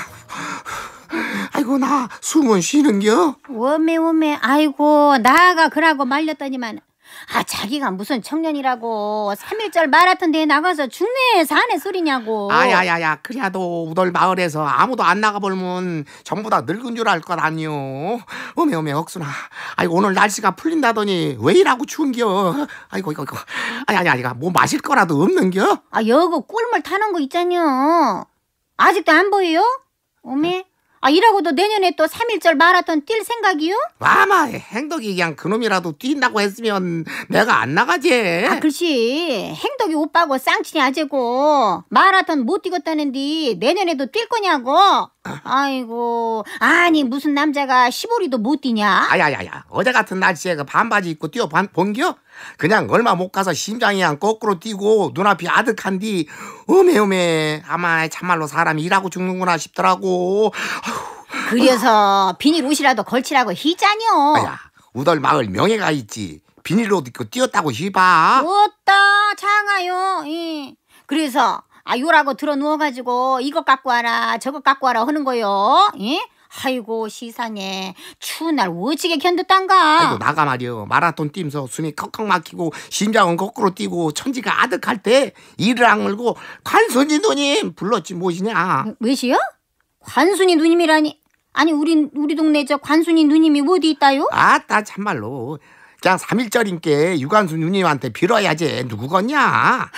아이고 나 숨은 쉬는겨? 오메 오메. 아이고 나가 그러고 말렸더니만 아 자기가 무슨 청년이라고 3일절 마라톤 대회 나가서 죽네 사네 소리냐고. 아야야야 그래도 우덜 마을에서 아무도 안 나가볼면 전부 다 늙은 줄 알 것 아니오 어메 어메 억순아. 아이고 오늘 날씨가 풀린다더니 왜 이라고 추운겨? 아이고 이거 이거. 아야야 이거 뭐 마실 거라도 없는겨? 아 여거 꿀물 타는 거 있잖여. 아직도 안 보여요? 오메 아 이러고도 내년에 또 3일절 마라톤 뛸 생각이요? 아마 행덕이 그냥 그놈이라도 뛴다고 했으면 내가 안 나가지 아 글씨 행덕이 오빠고 쌍친이 아재고 마라톤 못 뛰겠다는데 내년에도 뛸 거냐고 아이고 아니 무슨 남자가 시보리도 못 뛰냐 아야야야 어제 같은 날씨에 그 반바지 입고 뛰어 반- 본겨? 그냥 얼마 못 가서 심장이 그냥 거꾸로 뛰고 눈앞이 아득한디 어메 어메 아마 참말로 사람이 일하고 죽는구나 싶더라고. 그래서 비닐 옷이라도 걸치라고 희자녀 아야 우덜 마을 명예가 있지. 비닐 옷 입고 뛰었다고 희봐 어따 장아요. 예. 그래서 아 요라고 들어 누워가지고 이것 갖고 와라 저것 갖고 와라 하는 거요. 예? 아이고 시상에. 추운 날 어찌게 견뎠단가? 아이고 나가 말이여. 마라톤 뛰면서 숨이 컥컥 막히고 심장은 거꾸로 뛰고 천지가 아득할 때 이를 악물고 관순이 누님 불렀지 무엇이냐? 왜시요? 관순이 누님이라니. 아니 우리 우리 동네 저 관순이 누님이 어디 있다요? 아따 참말로. 그냥 삼일절인께 유관순 누님한테 빌어야지. 누구겠냐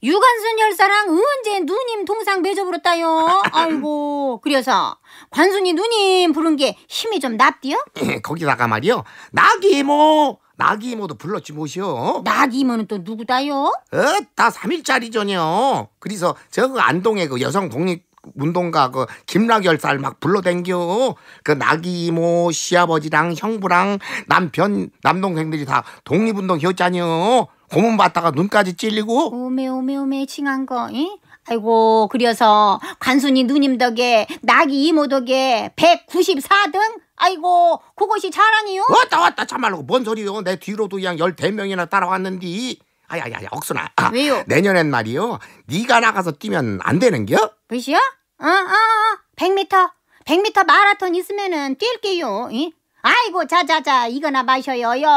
유관순 열사랑 언제 누님 동상 맺어버렸 다요? 아이고 그래서 관순이 누님 부른 게 힘이 좀 납디요? 거기다가 말이요 나기 이모 나기 이모도 불렀지 뭐시오 나기 이모는 또 누구다요? 어따 삼일짜리전요 그래서 저 안동의 그 여성 독립 운동가 그 김락열살 막 불러댕겨 그 나기 이모 시아버지랑 형부랑 남편 남동생들이 다 독립운동 했잖여 고문 받다가 눈까지 찔리고 오메 오메 오메 칭한 거 응? 아이고 그래서 관순이 누님 덕에 나기 이모 덕에 194등? 아이고 그것이 자랑이요? 왔다 왔다 참말로 뭔 소리요 내 뒤로도 그냥 열 대 명이나 따라왔는디 아야야야 억순아 아, 왜요? 내년엔 말이요 네가 나가서 뛰면 안 되는겨? 몇이요? 어, 어, 어, 100m. 100m 마라톤 있으면은 뛸게요. 응? 아이고, 자자자, 이거나 마셔요요.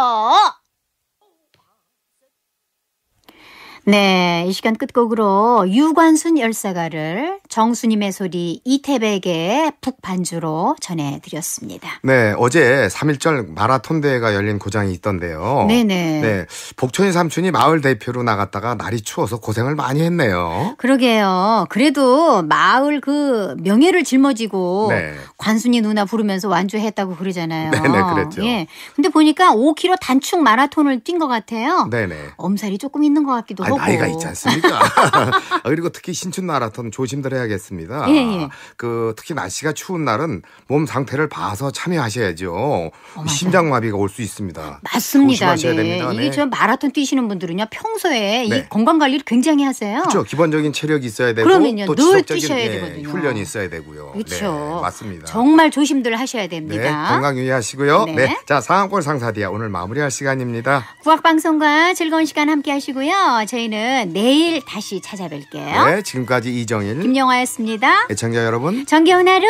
네, 이 시간 끝곡으로 유관순 열사가를 정수님의 소리 이태백의 북반주로 전해드렸습니다. 네, 어제 3.1절 마라톤 대회가 열린 고장이 있던데요. 네네. 네, 복촌이 삼촌이 마을 대표로 나갔다가 날이 추워서 고생을 많이 했네요. 그러게요. 그래도 마을 그 명예를 짊어지고 네. 관순이 누나 부르면서 완주했다고 그러잖아요. 네네, 그랬죠. 예. 근데 보니까 5km 단축 마라톤을 뛴 것 같아요. 네네. 엄살이 조금 있는 것 같기도 하고. 나이가 있지 않습니까? 아, 그리고 특히 신춘 마라톤 조심들 해야겠습니다. 예, 예. 그 특히 날씨가 추운 날은 몸 상태를 봐서 참여하셔야죠. 심장마비가 올 수 있습니다. 맞습니다. 조심하셔야 네. 됩니다. 이게 네. 저 마라톤 뛰시는 분들은요 평소에 이 네. 건강 관리를 굉장히 하세요. 그렇죠. 기본적인 체력이 있어야 되고 그러면요, 또 늘 뛰셔야 예, 되거든요. 훈련이 있어야 되고요. 그렇죠. 네, 맞습니다. 정말 조심들 하셔야 네, 됩니다. 건강 유의하시고요. 네. 네. 자, 상황골 상사디아 오늘 마무리할 시간입니다. 국악방송과 즐거운 시간 함께 하시고요. 저희 는 내일 다시 찾아뵐게요. 네, 지금까지 이정일 김영화였습니다. 애청자 여러분 정겨운 하루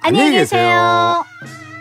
안녕히 안녕히 계세요. 계세요.